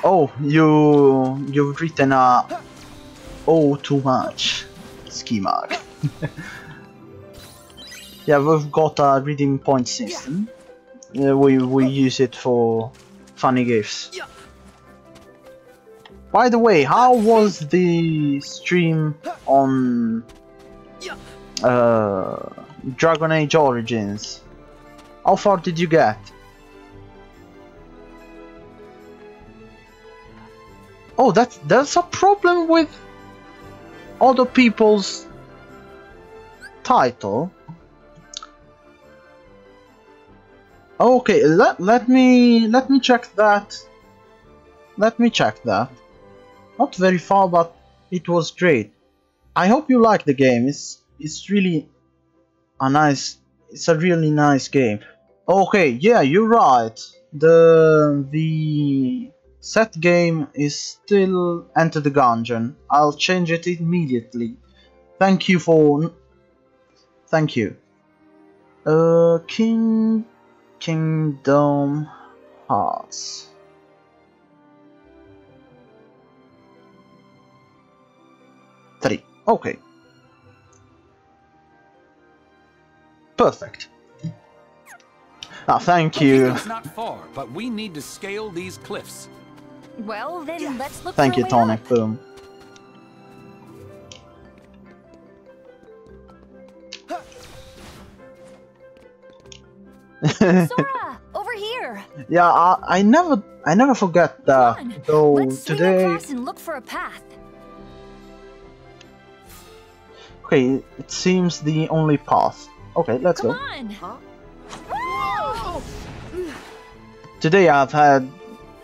Speaker 1: Oh, you you've written a oh too much schema. yeah, we've got a reading point system. Uh, we we use it for funny gifts. By the way, how was the stream on uh, Dragon Age Origins? How far did you get? Oh, that's that's a problem with other people's title. Okay, let let me let me check that. Let me check that. Not very far, but it was great. I hope you like the game. It's it's really a nice. It's a really nice game. Okay, yeah, you're right. The the set game is still Enter the Gungeon. I'll change it immediately. Thank you for. Thank you. Uh, King Kingdom Hearts. Three. Okay. Perfect. Ah, thank you.
Speaker 6: It's not far, but we need to scale these cliffs.
Speaker 5: Well, then let's look
Speaker 1: Thank you,
Speaker 5: a
Speaker 1: Tonic.
Speaker 5: up.
Speaker 1: Boom.
Speaker 5: Sora, over here.
Speaker 1: yeah, I, I never, I never forget that.
Speaker 5: Come on,
Speaker 1: Though
Speaker 5: let's swing
Speaker 1: today,
Speaker 5: across and look for a path.
Speaker 1: okay, it seems the only path. Okay, let's
Speaker 5: Come
Speaker 1: go.
Speaker 5: on.
Speaker 1: Today I've had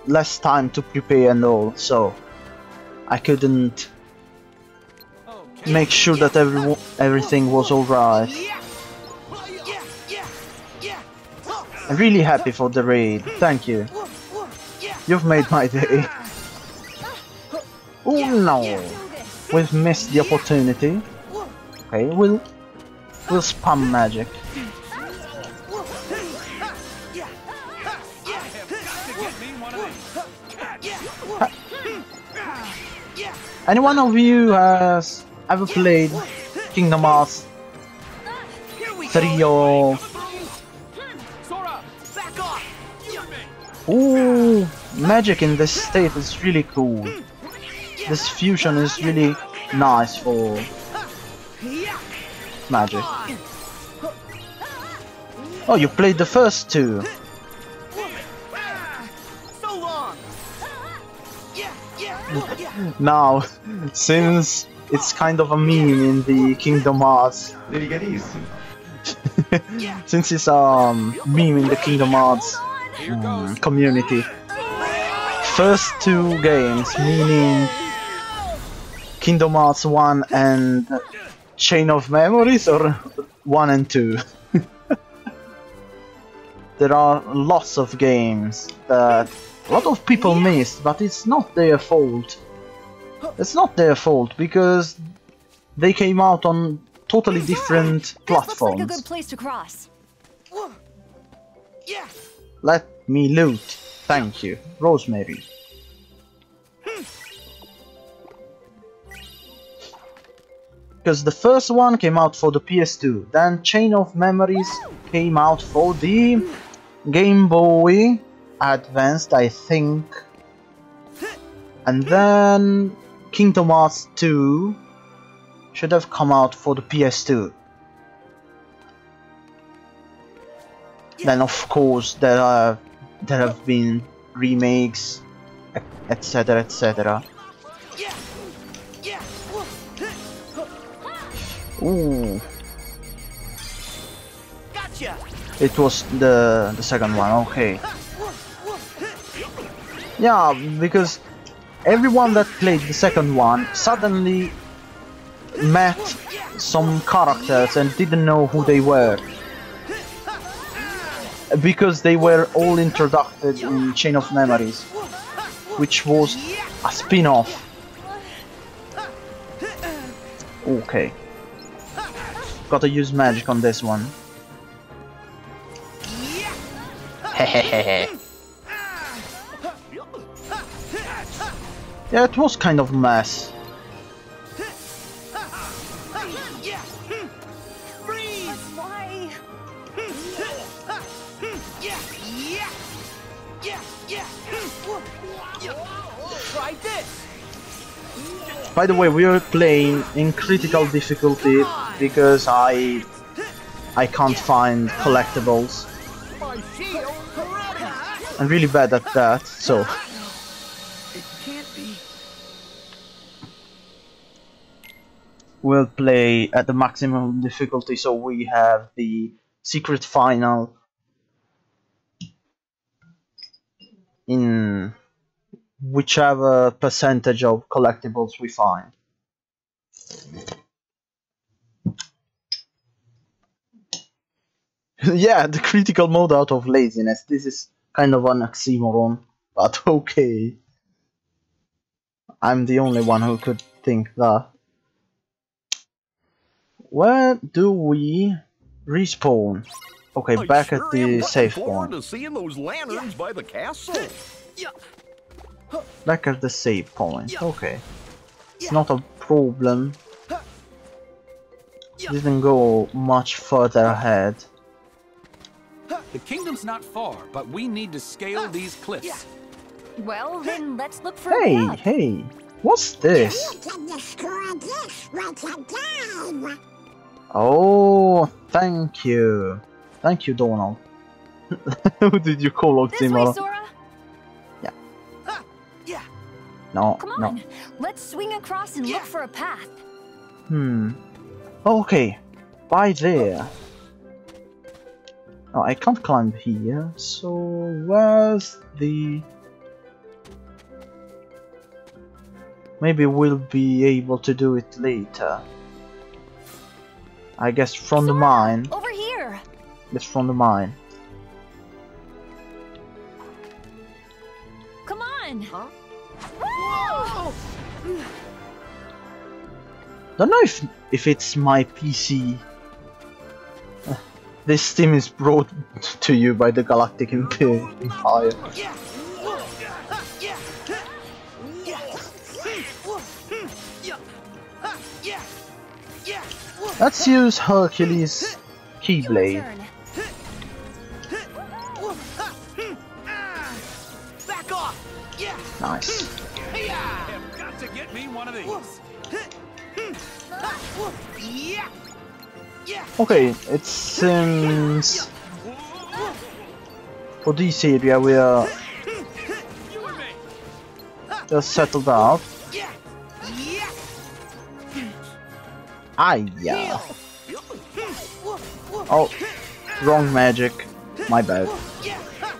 Speaker 1: less time to prepare and all, so I couldn't make sure that every everything was alright. I'm really happy for the raid. Thank you. You've made my day. Oh no, we've missed the opportunity. Okay, we'll we'll spam magic.
Speaker 2: Yeah.
Speaker 1: Any one of you has ever played Kingdom Hearts
Speaker 2: Here we
Speaker 1: 3 or
Speaker 6: Sora,
Speaker 2: Back off.
Speaker 1: Ooh, magic in this state is really cool. This fusion is really nice for magic. Oh, you played the first two.
Speaker 2: So long. Yeah. Yeah. Whoa, yeah.
Speaker 1: Now, since it's kind of a meme in the Kingdom Hearts, since it's a um, meme in the Kingdom Hearts um, community, first two games, meaning Kingdom Hearts 1 and Chain of Memories, or 1 and 2. there are lots of games that a lot of people missed, but it's not their fault. It's not their fault because they came out on totally different
Speaker 5: This looks like a good place to cross.
Speaker 2: Yeah.
Speaker 1: Let me loot. Thank you. Rosemary. Because the first one came out for the PS2, then Chain of Memories came out for the Game Boy Advanced, I think. And then Kingdom Hearts 2 should have come out for the PS2. Then of course there are there have been remakes, etc. etc. Ooh,
Speaker 2: Gotcha.
Speaker 1: it was the the second one. Okay. Yeah, because everyone that played the second one suddenly met some characters and didn't know who they were. Because they were all introduced in Chain of Memories, which was a spin-off. Okay. Gotta use magic on this one. Hehehe. Yeah, it was kind of mess. By the way, we are playing in critical difficulty because I I can't find collectibles. I'm really bad at that, so we'll play at the maximum difficulty so we have the secret final in whichever percentage of collectibles we find. yeah, the critical mode out of laziness. This is kind of an oxymoron, but okay. I'm the only one who could think that. Where do we respawn? Okay,
Speaker 7: I
Speaker 1: back
Speaker 7: sure
Speaker 1: at the safe point.
Speaker 7: to seeing those lanterns by the castle.
Speaker 2: Yeah.
Speaker 1: Back at the save point. Okay. It's not a problem.
Speaker 2: Yeah.
Speaker 1: Didn't go much further ahead.
Speaker 6: The kingdom's not far, but we need to scale ah, these cliffs.
Speaker 5: Well, then let's look for a
Speaker 1: Hey,
Speaker 5: way up.
Speaker 1: hey, what's this? Oh, thank you. Thank you, Donald. Who did you call
Speaker 5: This way,
Speaker 1: Oxymoron?
Speaker 5: Sora.
Speaker 2: Yeah.
Speaker 1: No,
Speaker 5: Come
Speaker 1: no.
Speaker 5: on. Let's swing across and
Speaker 2: Yeah.
Speaker 5: look for a path.
Speaker 1: Hmm. Okay, by there. Oh, I can't climb here, so where's the... Maybe we'll be able to do it later. I guess from the mine.
Speaker 5: Over here.
Speaker 1: It's from the mine.
Speaker 5: Come on.
Speaker 2: Whoa!
Speaker 1: Don't know if if it's my PC. This Steam is brought to you by the Galactic Emp- Empire.
Speaker 2: Yeah!
Speaker 1: Let's use Hercules
Speaker 5: Your
Speaker 1: Keyblade.
Speaker 5: turn.
Speaker 2: Whoa! Ha! Hmm! Ah! Back off! Yeah!
Speaker 1: Nice.
Speaker 2: Hey-ya!
Speaker 6: Have got to get me one of
Speaker 2: Whoa!
Speaker 6: these.
Speaker 2: Hmm! Ha! Whoa! Yeah! Yeah!
Speaker 1: Okay, it seems for this area we are
Speaker 6: You and me.
Speaker 1: just settled out. Ah, yeah.
Speaker 2: Whoa! Whoa!
Speaker 1: Oh, wrong magic. My bad.
Speaker 2: Yeah! Ha!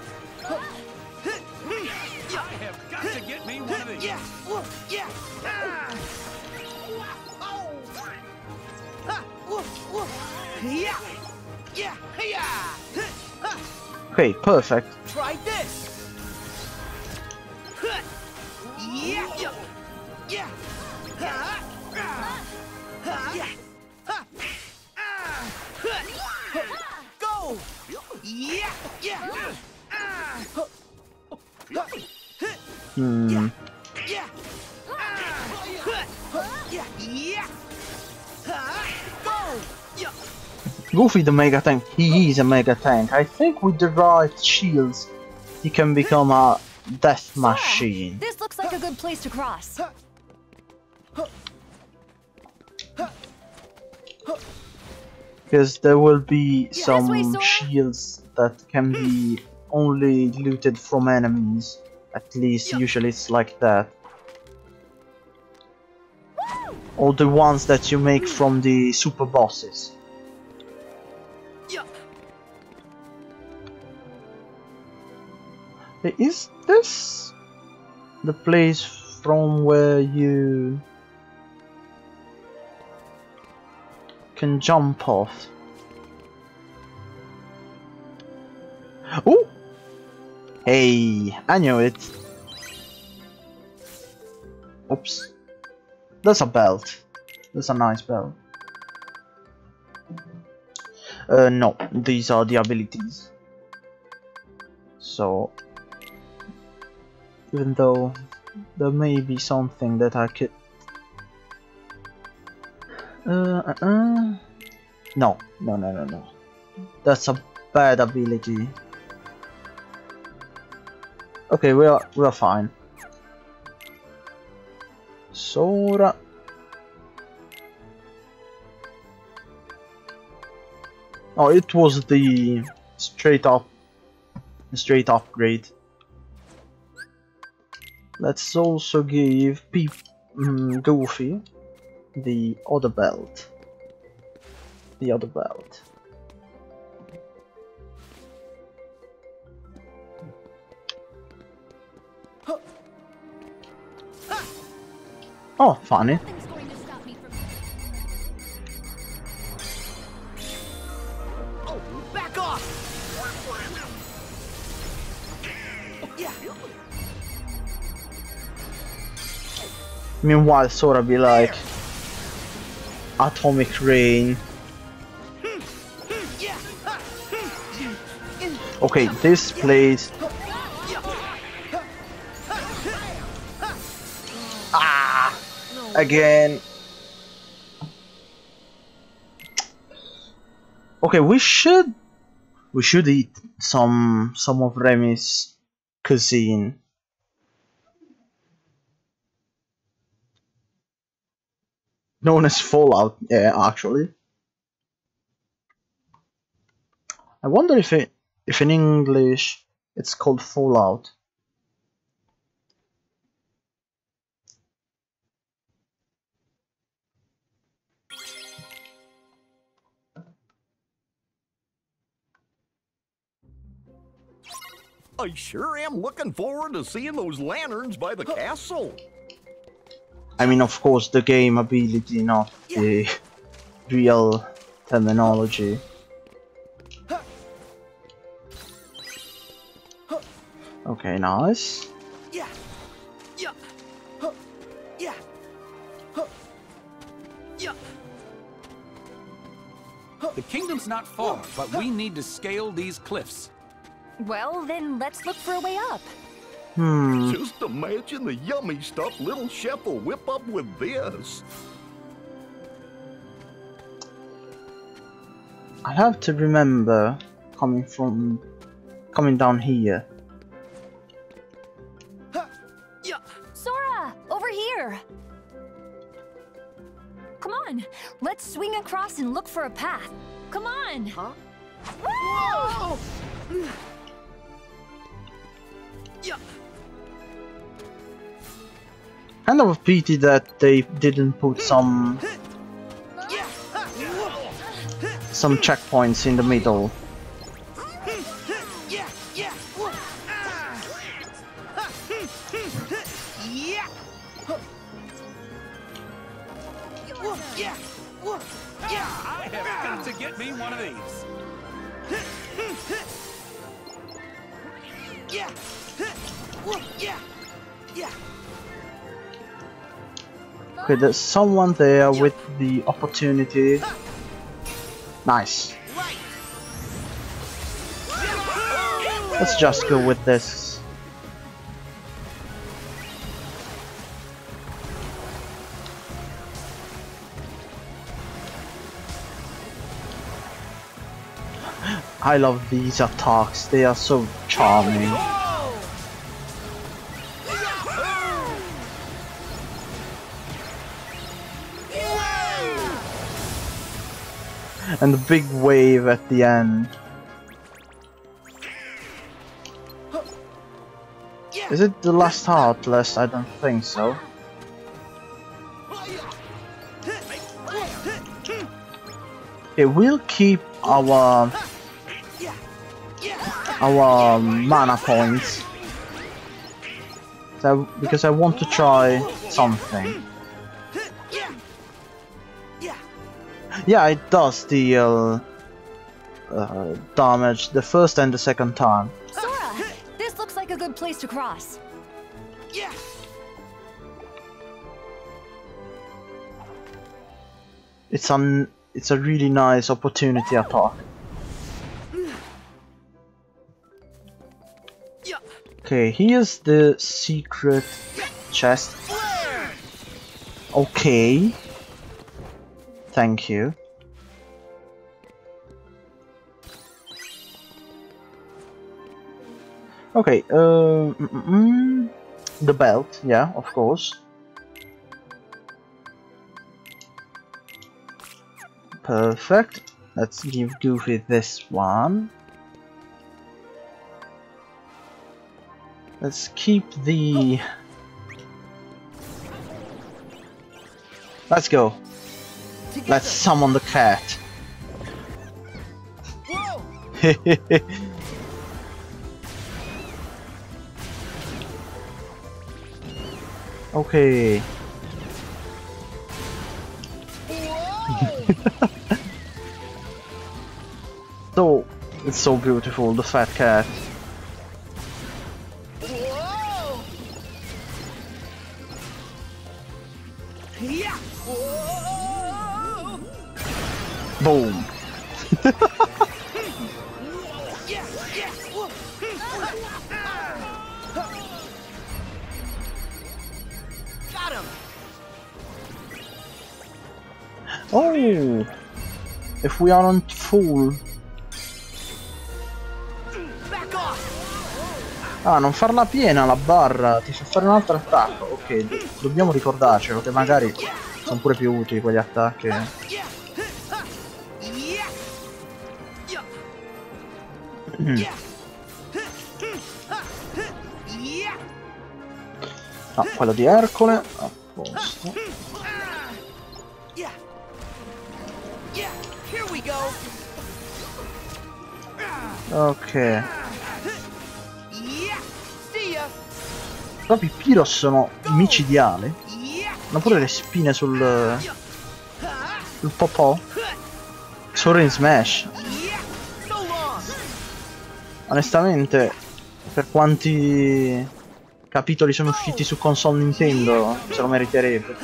Speaker 1: Goofy the Mega Tank, he is a Mega Tank. I think with the right shields, he can become a death machine.
Speaker 5: This looks like a good place to cross.
Speaker 1: Because there will be
Speaker 5: way,
Speaker 1: some shields that can be hmm. only looted from enemies. At least usually it's like that. Or the ones that you make hmm. from the super bosses. Is this the place from where you can jump off? Oh! Hey, I knew it. Oops. That's a belt. That's a nice belt. Uh, no, these are the abilities. So, even though there may be something that I could. Uh, uh, uh. No, no, no, no, no. That's a bad ability. Okay, we are we are fine. Sora. Oh, it was the straight up, straight upgrade. Let's also give Peep, mm, Goofy the other belt. The other belt. Oh, funny.
Speaker 5: Nothing's going to stop me from.
Speaker 2: Oh, back off! Yeah!
Speaker 1: Meanwhile, Sora be like, Atomic Rain. Okay, this place. Ah! Again. Okay, we should we should eat some some of Remy's cuisine. Known as Fallout, yeah, actually. I wonder if it if in English it's called Fallout.
Speaker 7: I sure am looking forward to seeing those lanterns by the castle.
Speaker 1: I mean, of course, the game ability, not the real terminology. Okay, nice.
Speaker 2: Yeah. Yeah. Huh. Yeah. Huh. Yeah.
Speaker 6: The kingdom's not far, but we need to scale these cliffs.
Speaker 5: Well, then let's look for a way up.
Speaker 1: Hmm.
Speaker 7: Just imagine the yummy stuff little chef will whip up with this.
Speaker 1: I have to remember coming from coming down here.
Speaker 2: Yeah.
Speaker 5: Sora, over here. Come on, let's swing across and look for a path. Come on.
Speaker 2: Huh?
Speaker 5: Woo!
Speaker 2: Yeah.
Speaker 1: Kind of a pity that they didn't put some some checkpoints in the middle.
Speaker 2: Yeah. Yeah.
Speaker 1: Okay, there's someone there with the opportunity. Nice. Let's just go with this. I love these attacks, they are so charming. And the big wave at the end. Is it the last Heartless? I don't think so. Okay, we'll keep our our mana points. So, because I want to try something.
Speaker 2: Yeah,
Speaker 1: it does deal uh, damage the first and the second time.
Speaker 5: Sora, this looks like a good place to cross.
Speaker 2: Yeah.
Speaker 1: It's an it's a really nice opportunity attack.
Speaker 2: Yeah.
Speaker 1: Okay, here's the secret chest. Okay. Thank you. Okay, uh, mm, mm, mm, the belt, yeah, of course. Perfect. Let's give Goofy this one. Let's keep the... Let's go. Let's summon the cat. okay. So, it's so beautiful, the fat cat.
Speaker 2: Whoa. Yeah. Whoa.
Speaker 1: Boom. Oh! If we aren't full... Ah, non farla piena la barra, ti fa fare un altro attacco. Ok, do- dobbiamo ricordarcelo che magari sono pure più utili quegli attacchi.
Speaker 2: Yeah.
Speaker 1: Ah, quello di Ercole. A posto. Ok. Proprio i Pyros sono micidiali. Hanno pure le spine sul. sul popò. Solo in Smash. Onestamente, per quanti capitoli sono usciti su console Nintendo, se lo meriterebbe.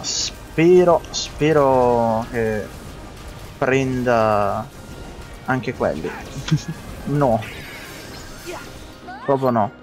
Speaker 1: Spero, spero che prenda anche quelli. no, proprio no.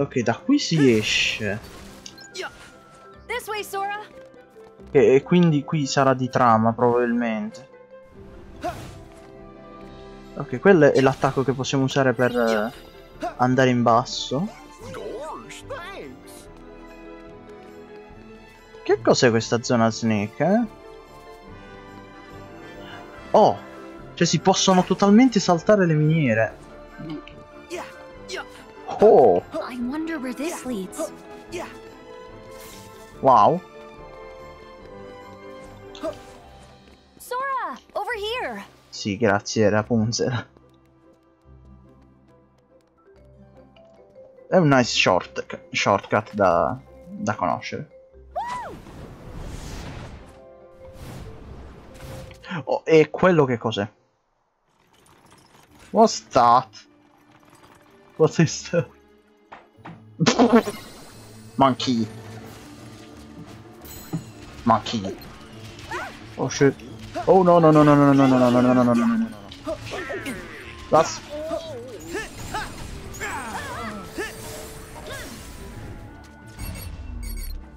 Speaker 1: Ok, da qui si esce.
Speaker 5: Way, Sora.
Speaker 1: E, e quindi qui sarà di trama, probabilmente. Ok, quello è l'attacco che possiamo usare per eh, andare in basso. Che cos'è questa zona snake, eh? Oh! Cioè si possono totalmente saltare le miniere. Oh!
Speaker 5: I wonder where this leads.
Speaker 1: Wow!
Speaker 5: Sora, over here.
Speaker 1: Sì, grazie Rapunzel. È un nice short, shortcut da, da conoscere. Oh, e quello che cos'è? What's that? What is that? Monkey. Monkey. Oh shit. Oh no no no no no no no no no no no no no no no no. That's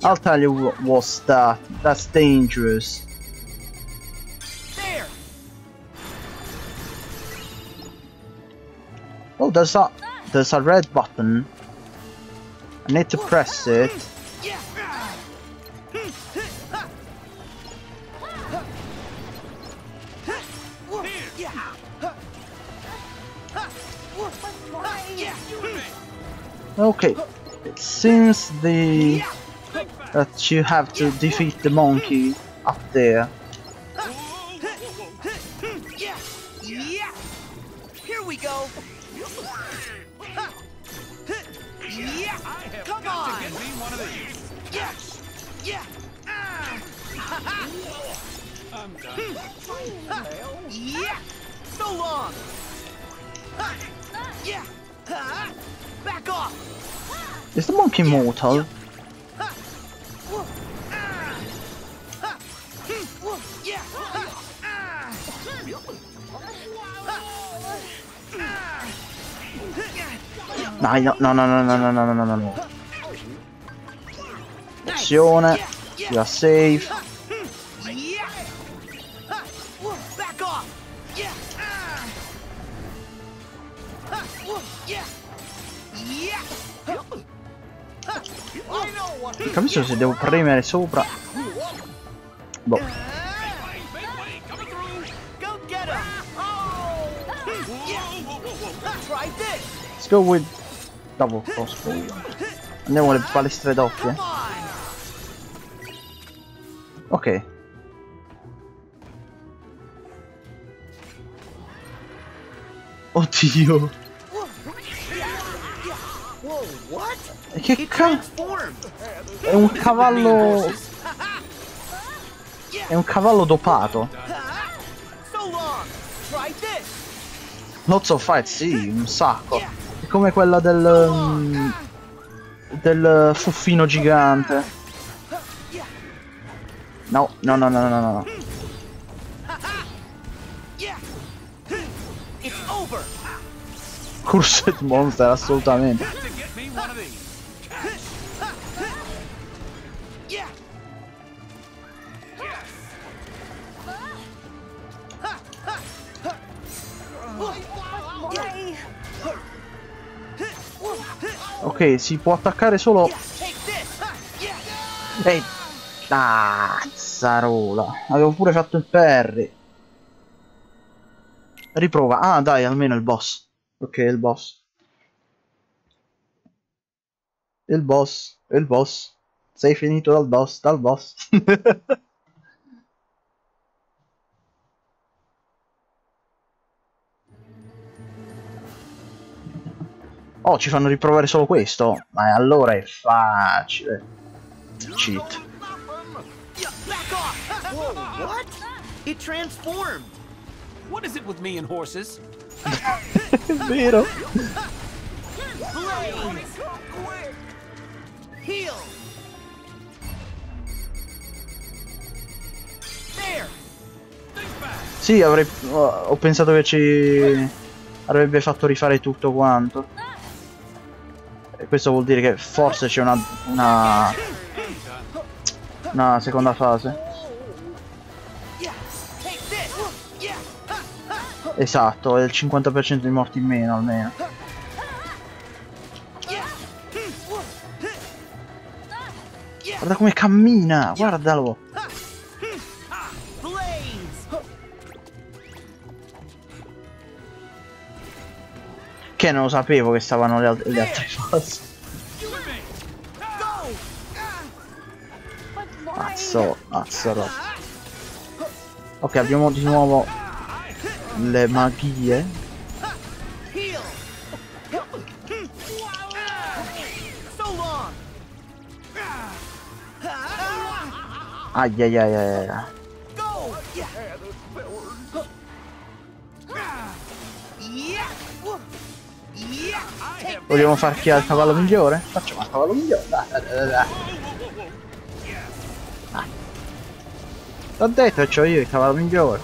Speaker 1: I'll tell you what was that. That's dangerous.
Speaker 2: There.
Speaker 1: Oh, there's a there's a red button. I need to press it. Okay. It seems the that you have to defeat the monkey up there. Dai, no, no, no, no, no, no, no, no, no, no. Azione. Are safe. Non capisco se devo premere sopra. Boh.
Speaker 2: Oh.
Speaker 1: Let's go with double crossbow. Andiamo alle palestre doppie. Ok. Oddio. E Che
Speaker 2: He
Speaker 1: cazzo? È un cavallo. È un cavallo dopato. Lots of fight, sì, un sacco. Come quella del. del fuffino gigante. No, no, no, no, no, no. Cursed Monster, assolutamente. Ok, si può attaccare solo... Ehi! Cazzarola! Avevo pure fatto il parry. Riprova. Ah, dai, almeno il boss. Ok, il boss. Il boss. Il boss. Sei finito dal boss, dal boss. oh, ci fanno riprovare solo questo? Ma allora è facile. Cheat.
Speaker 2: Yeah, back off. Whoa, what? It transformed.
Speaker 6: What is it with me and horses?
Speaker 1: È vero?
Speaker 2: Heal.
Speaker 1: Sì, avrei... Ho ho pensato che ci... Avrebbe fatto rifare tutto quanto. E questo vuol dire che forse c'è una... Una... Una seconda fase. Esatto, è il 50% di morti in meno almeno. Guarda come cammina, guardalo. Che non lo sapevo che stavano le, al- le altre fasi. Mazzo, mazzo roba. Ok, abbiamo di nuovo le magie.
Speaker 2: Heal. So long.
Speaker 1: Ai ai ai ai ai. Vogliamo far chi ha il cavallo migliore? Facciamo il cavallo migliore. Dai, dai, dai, dai. Dai. L'ho detto, c'ho io il cavallo migliore.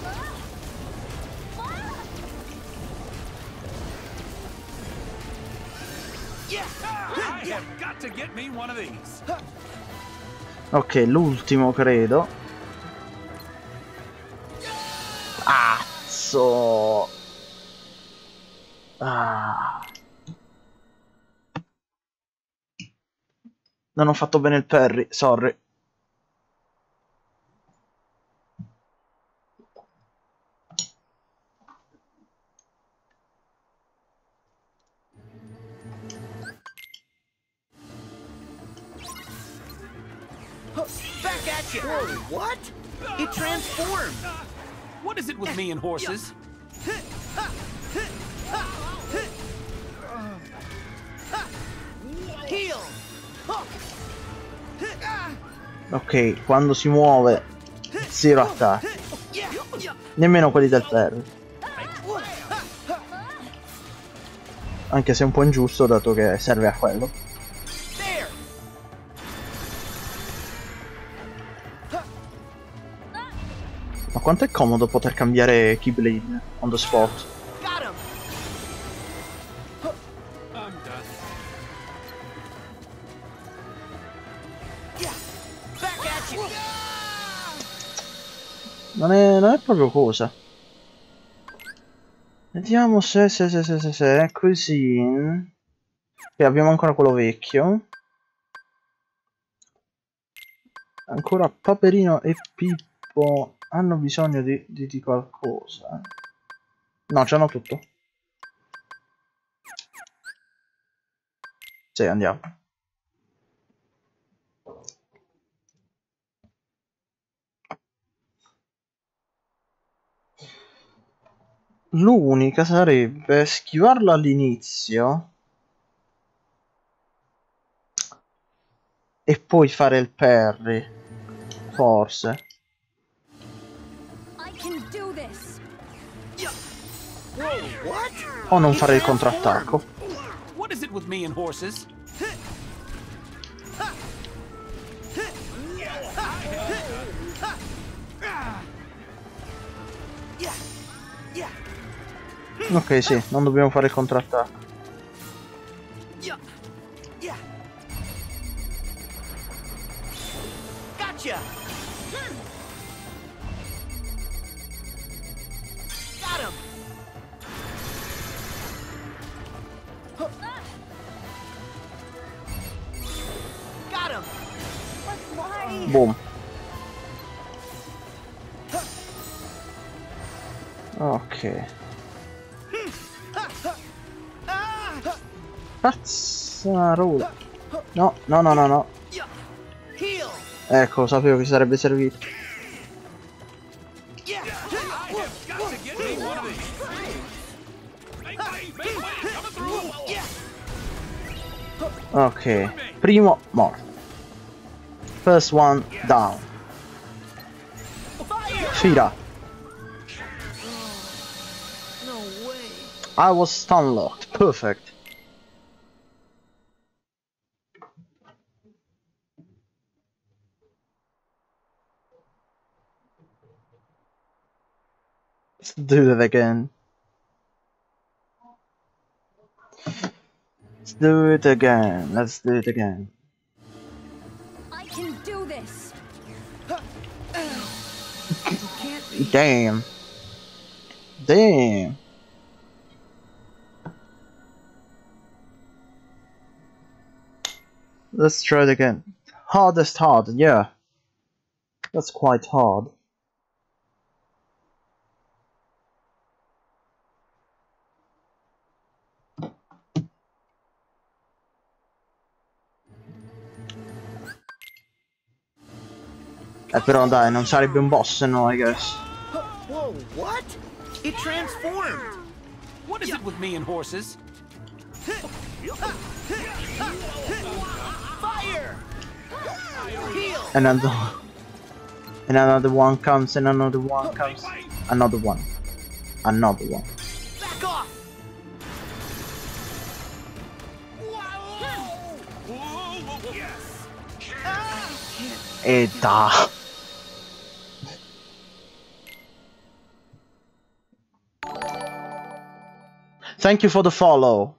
Speaker 1: Ok, l'ultimo credo. Azzo. Ah. Non ho fatto bene il parry, sorry.
Speaker 2: back at you. what? It transformed.
Speaker 6: What is it with me and horses?
Speaker 2: Heal.
Speaker 1: Ok, quando si muove, zero attacchi. Nemmeno quelli del parry. Anche se è un po' ingiusto dato che serve a quello. Ma quanto è comodo poter cambiare Keyblade on the spot. Non è, non è proprio cosa. Vediamo se, se, se, se, se, se così. E abbiamo ancora quello vecchio. Ancora Paperino e Pippo hanno bisogno di, di, di qualcosa. No, c'hanno tutto. Sì, andiamo. L'unica sarebbe schivarlo all'inizio e poi fare il parry. Forse.
Speaker 5: I can do this.
Speaker 2: What?
Speaker 1: O non fare il contrattacco.
Speaker 6: What is it with me and horses?
Speaker 2: Yeah. Yeah.
Speaker 1: Ok, sì, non dobbiamo fare il contrattacco. Boom. Ok. Cazzarola. No, no, no, no, no. Ecco, sapevo che sarebbe servito. Ok. Primo morto. First one down. Fira.
Speaker 2: No way.
Speaker 1: I was stun locked. Perfect. Let's do it again. Let's do it again. Let's do it again.
Speaker 5: I can do this.
Speaker 1: Damn. Damn. Let's try it again. Hardest hard, yeah. That's quite hard. Eh però dai, non sarebbe un boss no, I guess.
Speaker 2: Whoa, what? It transformed.
Speaker 6: What is it with me and horses?
Speaker 2: Heal.
Speaker 1: Another and another one comes and another one comes. Another one. Another one.
Speaker 2: Back off.
Speaker 1: Thank you for the follow.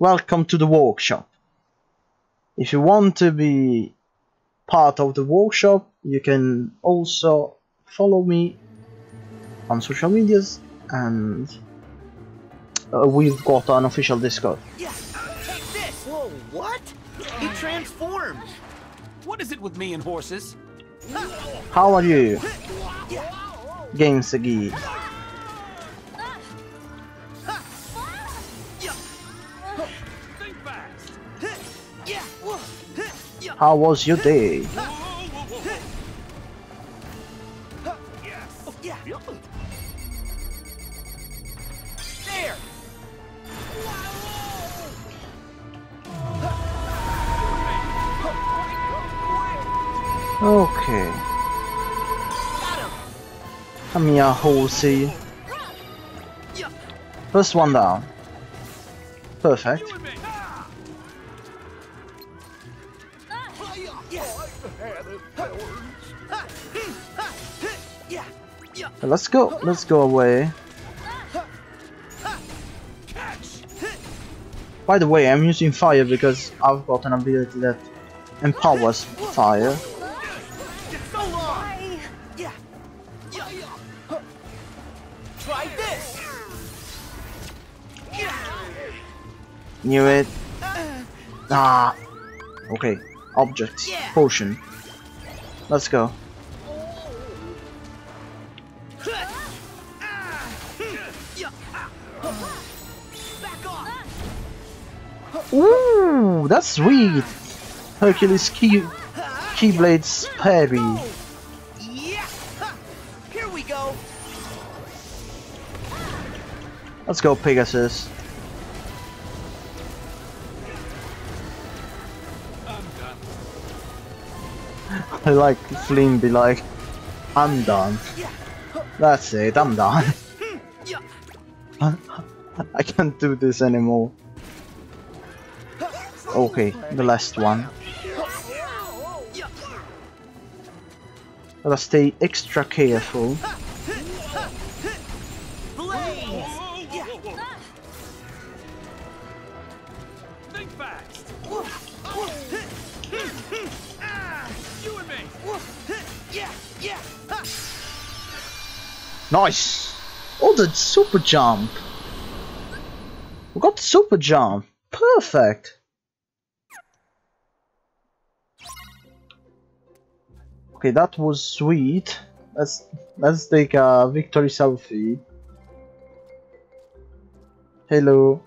Speaker 1: Welcome to the workshop. If you want to be part of the workshop, you can also follow me on social medias and uh, we've got an official Discord.
Speaker 2: Yeah. Take this. Whoa, what? It transformed.
Speaker 6: What is it with me and horses?
Speaker 1: How are you? Games Geek.
Speaker 6: Think
Speaker 1: How was your day?
Speaker 6: Yes.
Speaker 2: Yeah. There.
Speaker 1: Okay.
Speaker 2: Got him.
Speaker 1: Come here, horsey.
Speaker 2: Yeah.
Speaker 1: First one down. Perfect. Let's go. Let's go away. By the way, I'm using fire because I've got an ability that empowers fire. Knew it. Ah. Okay. Object. Potion. Let's go. That's sweet. Hercules key Keyblades parry.
Speaker 2: Yeah. Here we go.
Speaker 1: Let's go, Pegasus.
Speaker 6: I'm done.
Speaker 1: I like Flynn be like, I'm done.
Speaker 2: Yeah.
Speaker 1: That's it, I'm done.
Speaker 2: Hmm,
Speaker 1: I can't do this anymore. Okay, the last one.
Speaker 2: Yeah.
Speaker 1: Gotta stay extra careful.
Speaker 2: Blaze.
Speaker 6: Whoa,
Speaker 2: Yeah.
Speaker 6: whoa, whoa, whoa. Think fast. You and me.
Speaker 2: Yeah. Yeah.
Speaker 1: Nice! Oh, the super jump! We got super jump! Perfect! Okay, that was sweet. Let's let's take a victory selfie. Hello.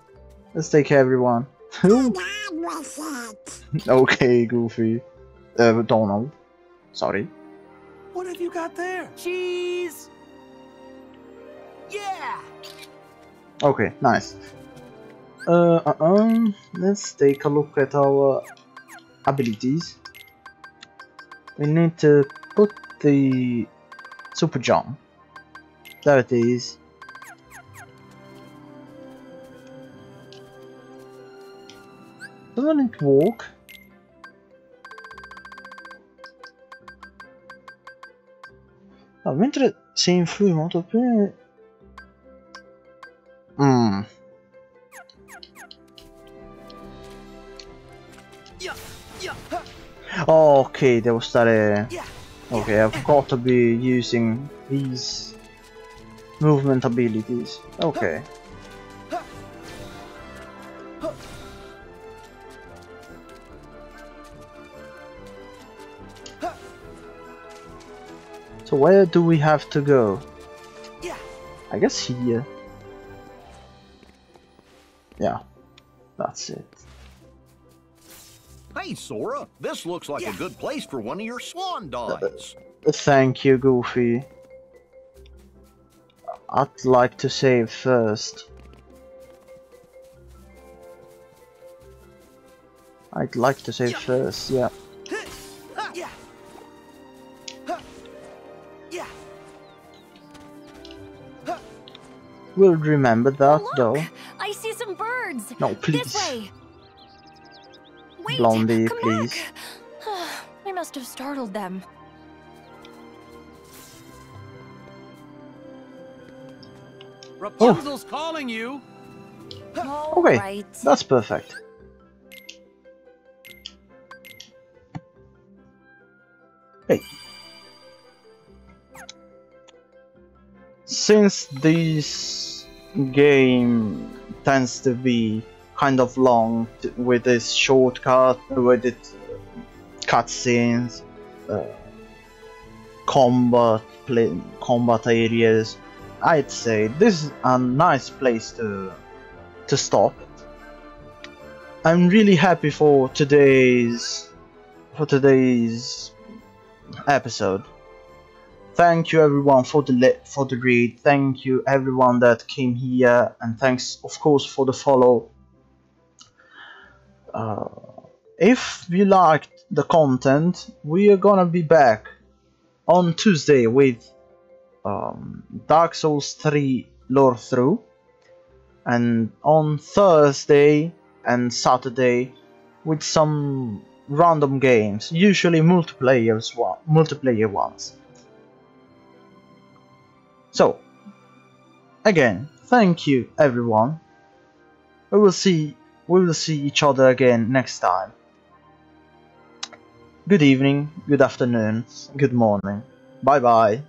Speaker 1: Let's take everyone.
Speaker 4: Done with it.
Speaker 1: okay, Goofy. Uh, Donald. Sorry.
Speaker 2: What have you got there? Cheese! Yeah!
Speaker 1: Okay, nice. Uh, uh, um, let's take a look at our abilities. We need to put the super jump. There it is. Doesn't it walk? Ah, mentre se influi molto bene... Oh, ok, devo stare...
Speaker 2: Yeah!
Speaker 1: Ok, I've got to be using these movement abilities. Ok. So where do we have to go? I guess here. Yeah, that's it.
Speaker 7: Hey, Sora, this looks like a good place for one of your swan dives.
Speaker 1: Thank you, Goofy. I'd like to save first. I'd like to save first, yeah.
Speaker 2: Yeah! Yeah!
Speaker 1: We'll remember that oh,
Speaker 5: Look!
Speaker 1: though.
Speaker 5: I see some birds.
Speaker 1: No, please.
Speaker 5: This way. Wait,
Speaker 1: Blondie,
Speaker 5: come
Speaker 1: please.
Speaker 5: back. I must have startled them.
Speaker 6: Rapunzel's calling you.
Speaker 5: All
Speaker 1: Okay,
Speaker 5: right.
Speaker 1: that's perfect. Hey. Since this game tends to be kind of long with its shortcut, with its cutscenes, uh, combat, play, combat areas, I'd say this is a nice place to to stop. I'm really happy for today's for today's episode. Thank you everyone for the for the read. Thank you everyone that came here, and thanks of course for the follow. Uh, if you liked the content, we are gonna be back on Tuesday with um, Dark Souls 3 lore through and on Thursday and Saturday with some random games, usually multiplayer ones. So, again, thank you everyone. We will see we will see each other again next time. Good evening, good afternoon, good morning. Bye bye.